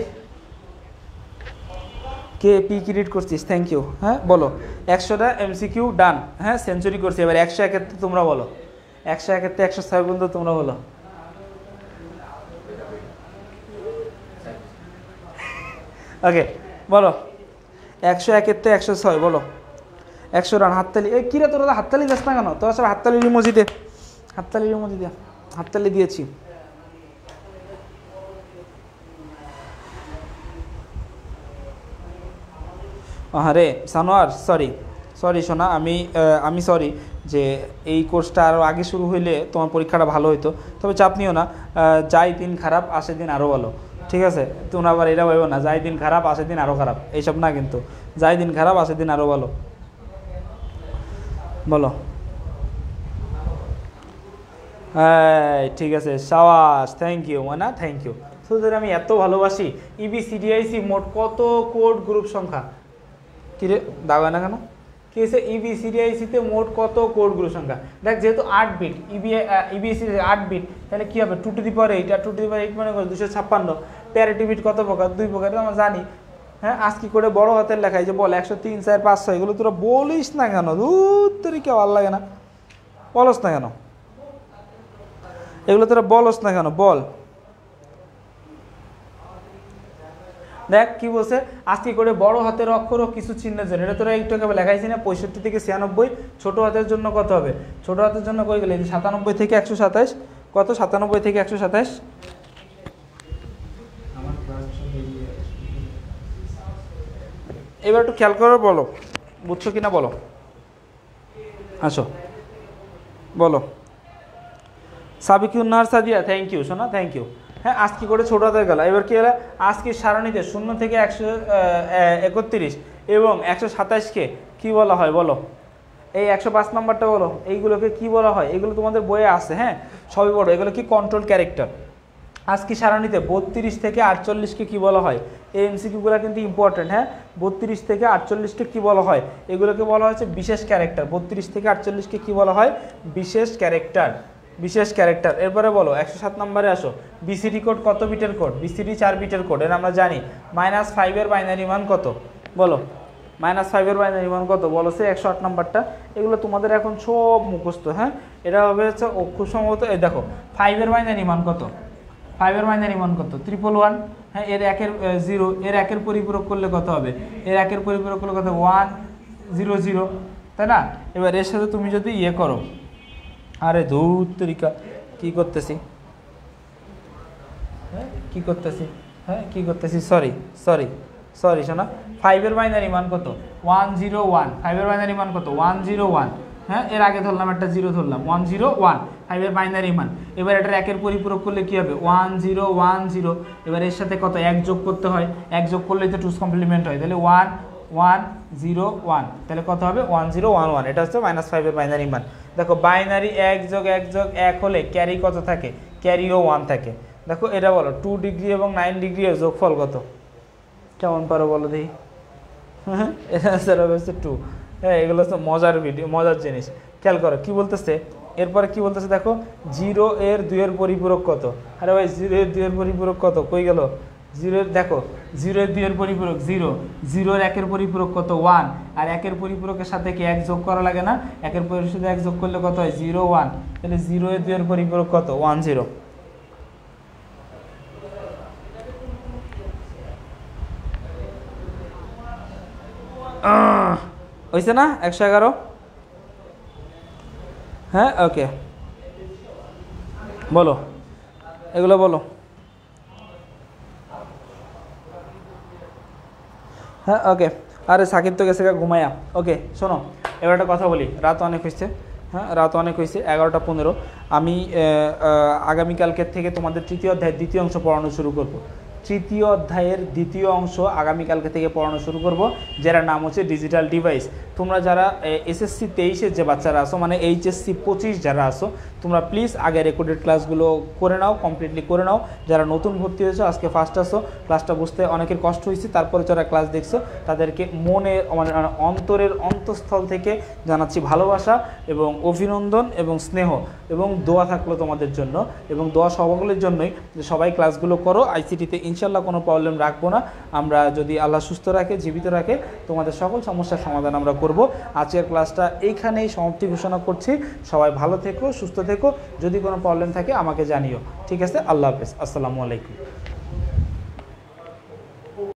কে পি ক্রিয়েট করছিস? থ্যাংক ইউ হ্যাঁ বলো। একশোটা এমসিকিউ ডান হ্যাঁ সেঞ্চুরি করছি। এবার একশো থেকে তোমরা বলো। একশো থেকে একশো ছয় পর্যন্ত তোমরা বলো। ওকে বলো। একশো থেকে একশো ছয়, বলো। একশো রান হাততালি। এই কিরে তোরা হাততালি যাস না কেন? তোরা সব হাততালি ইমোজি দে। হাততালি ইমোজি দে। হাততালি দিয়েছি। আরে সানোয়ার সরি সরি সোনা, আমি আমি সরি যে এই কোর্সটা আরও আগে শুরু হইলে তোমার পরীক্ষাটা ভালো হতো তবে চাপ নিও না যাই দিন খারাপ, আসে দিন আরও ভালো। ঠিক আছে? তোমরা আবার এটা ভেবো না, যাই দিন খারাপ, আসে দিন আরও খারাপ। এইসব না কিন্তু। যাই দিন খারাপ, আসে দিন আরও ভালো। বলো। হ্যাঁ ঠিক আছে সাওয়াস থ্যাংক ইউ মানা থ্যাংক ইউ তোদের আমি এত ভালোবাসি E ইবি সিডিআইসি মোট কত কোড গ্রুপ সংখ্যা? কিরে দাবা না কেন? কি হয়েছে? E ইবি সিডিআইসিতে মোট কত কোডগুলোর সংখ্যা? দেখ, যেহেতু আট বিট E ইবি ইবিএসি আট বিট তাহলে কী হবে? Two to the power eight R two to the power eight মানে দুশো ছাপ্পান্ন। প্যারিটি বিট কত প্রকার? দুই প্রকার আমরা জানি। হ্যাঁ আজ কি করে বড় হাতের লেখায় যে বল, একশো তিন, চার পাঁচশো এগুলো তোরা বলিস না কেন? দূর তরিকে ভালো লাগে না? বলস না কেন? এগুলো তোরা বলস না কেন? বল। দেখ কি বলছে? আজকে করে বড় হাতের অক্ষর ও কিছু চিহ্নের জন্য। এটা তোরা একটু আগে লেখাইছি না, পঁয়ষট্টি থেকে ছিয়ানব্বই, ছোটো হাতের জন্য কত হবে? ছোটো হাতের জন্য কই গেলে? সাতানব্বই থেকে একশো সাতাশ, কত? সাতানব্বই থেকে একশো সাতাশ। এবার একটু খেয়াল করে বলো। বুঝছ কিনা বলো? আসো। বলো। সাবিকুন্নার সাদিয়া থ্যাংক ইউ সোনা থ্যাংক ইউ হ্যাঁ আজকে করে ছোট হাতের গেল। এবার কি হলো? আজকে সারণীতে শূন্য থেকে একশো একত্রিশ এবং একশো সাতাশকে কী বলা হয় বলো? এই একশো পাঁচ নাম্বারটা বলো। এইগুলোকে কি বলা হয়? এগুলো তোমাদের বইয়ে আছে হ্যাঁ? সবই বড় এগুলো কি কন্ট্রোল ক্যারেক্টার আজকে সারণীতে বত্রিশ থেকে আটচল্লিশকে কি বলা হয়? এই এমসিকিউগুলো কিন্তু ইম্পর্টেন্ট হ্যাঁ? বত্রিশ থেকে আটচল্লিশকে কি বলা হয়? এগুলোকে বলা হয়েছে বিশেষ ক্যারেক্টার বত্রিশ থেকে আটচল্লিশকে কি বলা হয়? বিশেষ ক্যারেক্টার বিশেষ ক্যারেক্টার। এরপরে বলো, একশো সাত নম্বরে আসো। বিসিডি কোড কত বিটের কোড বিসিডি চার বিটের কোড এর আমরা জানি। মাইনাস ফাইভের বাইনারি মান কত? বলো মাইনাস ফাইভের বাইনারি মান কত? বলো সে একশো আট নম্বরটা। এগুলো তোমাদের এখন সব মুখস্থ হ্যাঁ? এটা হবে হচ্ছে খুব সম্ভবত, এই দেখো ফাইভের বাইনারি মান কত? ফাইভের বাইনারি মান কত? ট্রিপল ওয়ান হ্যাঁ এর একের জিরো এর একের পরিপূরক করলে কত হবে? এর একের পরিপূরক করলে কত? ওয়ান জিরো জিরো তাই না? এবার এর সাথে তুমি যদি ইয়ে করো আরে ধূর তরিকা, কী করতেছি? হ্যাঁ কী করতেছি? হ্যাঁ কী করতেছি? সরি সরি সরি শোনা। ফাইভের বাইনারি মান কত? ওয়ান জিরো ওয়ান ফাইভের বাইনারি মান কত? ওয়ান জিরো ওয়ান হ্যাঁ এর আগে ধরলাম, একটা জিরো ধরলাম। ওয়ান জিরো ওয়ান ফাইভের বাইনারি মান। এবার এটার একের পরিপূরক করলে কী হবে? ওয়ান জিরো ওয়ান জিরো এবার এর সাথে কত? এক যোগ করতে হয়। এক যোগ করলেই তো টুস কমপ্লিমেন্ট হয়। তাহলে ওয়ান ওয়ান জিরো ওয়ান তাহলে কত হবে? ওয়ান জিরো ওয়ান ওয়ান এটা হচ্ছে মাইনাস ফাইভের বাইনারি মান। দেখো বাইনারি এক যোগ এক যোগ এক হলে ক্যারি কত থাকে? ক্যারিও ওয়ান থাকে। দেখো এটা বলো টু ডিগ্রি এবং নাইন ডিগ্রি এর যোগফল কত? কেমন পারো বলো দেখি। হ্যাঁ এটা অ্যান্সার হবে হচ্ছে টু হ্যাঁ এগুলো হচ্ছে মজার ভিডিও মজার জিনিস। খেয়াল করো কি বলতেছে? এরপরে কি বলতেছে দেখো? জিরো এর দুইয়ের পরিপূরক কত? আরে ভাই জিরো এর দুইয়ের পরিপূরক কত? কই গেল? জিরোর দেখো জিরোর দুইয়ের পরিপূরক জিরো জিরোর একের পরিপূরক কত? ওয়ান আর একের পরিপূরকের সাথে কি এক যোগ করা লাগে না? একের পরিপূরকের এক যোগ করলে কত হয়? জিরো ওয়ান তাহলে জিরো এর দুইয়ের পরিপূরক কত? ওয়ান জিরো হয়েছে না? একশো এগারো? হ্যাঁ ওকে বলো। এগুলো বলো। হ্যাঁ ওকে আরে সাকিব তো গেছে ঘুমায়া। ওকে শোনো, এবার একটা কথা বলি। রাত অনেক হয়েছে হ্যাঁ রাত অনেক হয়েছে এগারোটা পনেরো। আমি আগামীকালকের থেকে তোমাদের তৃতীয় অধ্যায়ের দ্বিতীয় অংশ পড়ানো শুরু করব। তৃতীয় অধ্যায়ের দ্বিতীয় অংশ আগামীকালকে থেকে পড়ানো শুরু করব যার নাম হচ্ছে ডিজিটাল ডিভাইস তোমরা যারা এসএসসি তেইশের যে বাচ্চারা আসো মানে এইচএসসি পঁচিশ যারা আসো তোমরা প্লিজ আগে রেকর্ডেড ক্লাসগুলো করে নাও কমপ্লিটলি করে নাও। যারা নতুন ভর্তি হয়েছো, আজকে ফার্স্ট আসো। ক্লাসটা বুঝতে অনেকের কষ্ট হয়েছে, তারপরে যারা ক্লাস দেখছ, তাদেরকে মনে মানে অন্তরের অন্তঃস্থল থেকে জানাচ্ছি ভালোবাসা এবং অভিনন্দন এবং স্নেহ এবং দোয়া থাকল তোমাদের জন্য এবং দোয়া সকলের জন্যই যে সবাই ক্লাসগুলো করো। আইসিটিতে ইনশাল্লাহ কোনো প্রবলেম রাখব না। আমরা যদি আল্লাহ সুস্থ রাখে, জীবিত রাখে, তোমাদের সকল সমস্যার সমাধান আমরা করব। আজকের ক্লাসটা এইখানেই সমাপ্তি ঘোষণা করছি। সবাই ভালো থেকো, সুস্থ থেকো যদি কোনো প্রবলেম থাকে আমাকে জানিও। ঠিক আছে? আল্লাহ হাফেজ। আসসালামু আলাইকুম।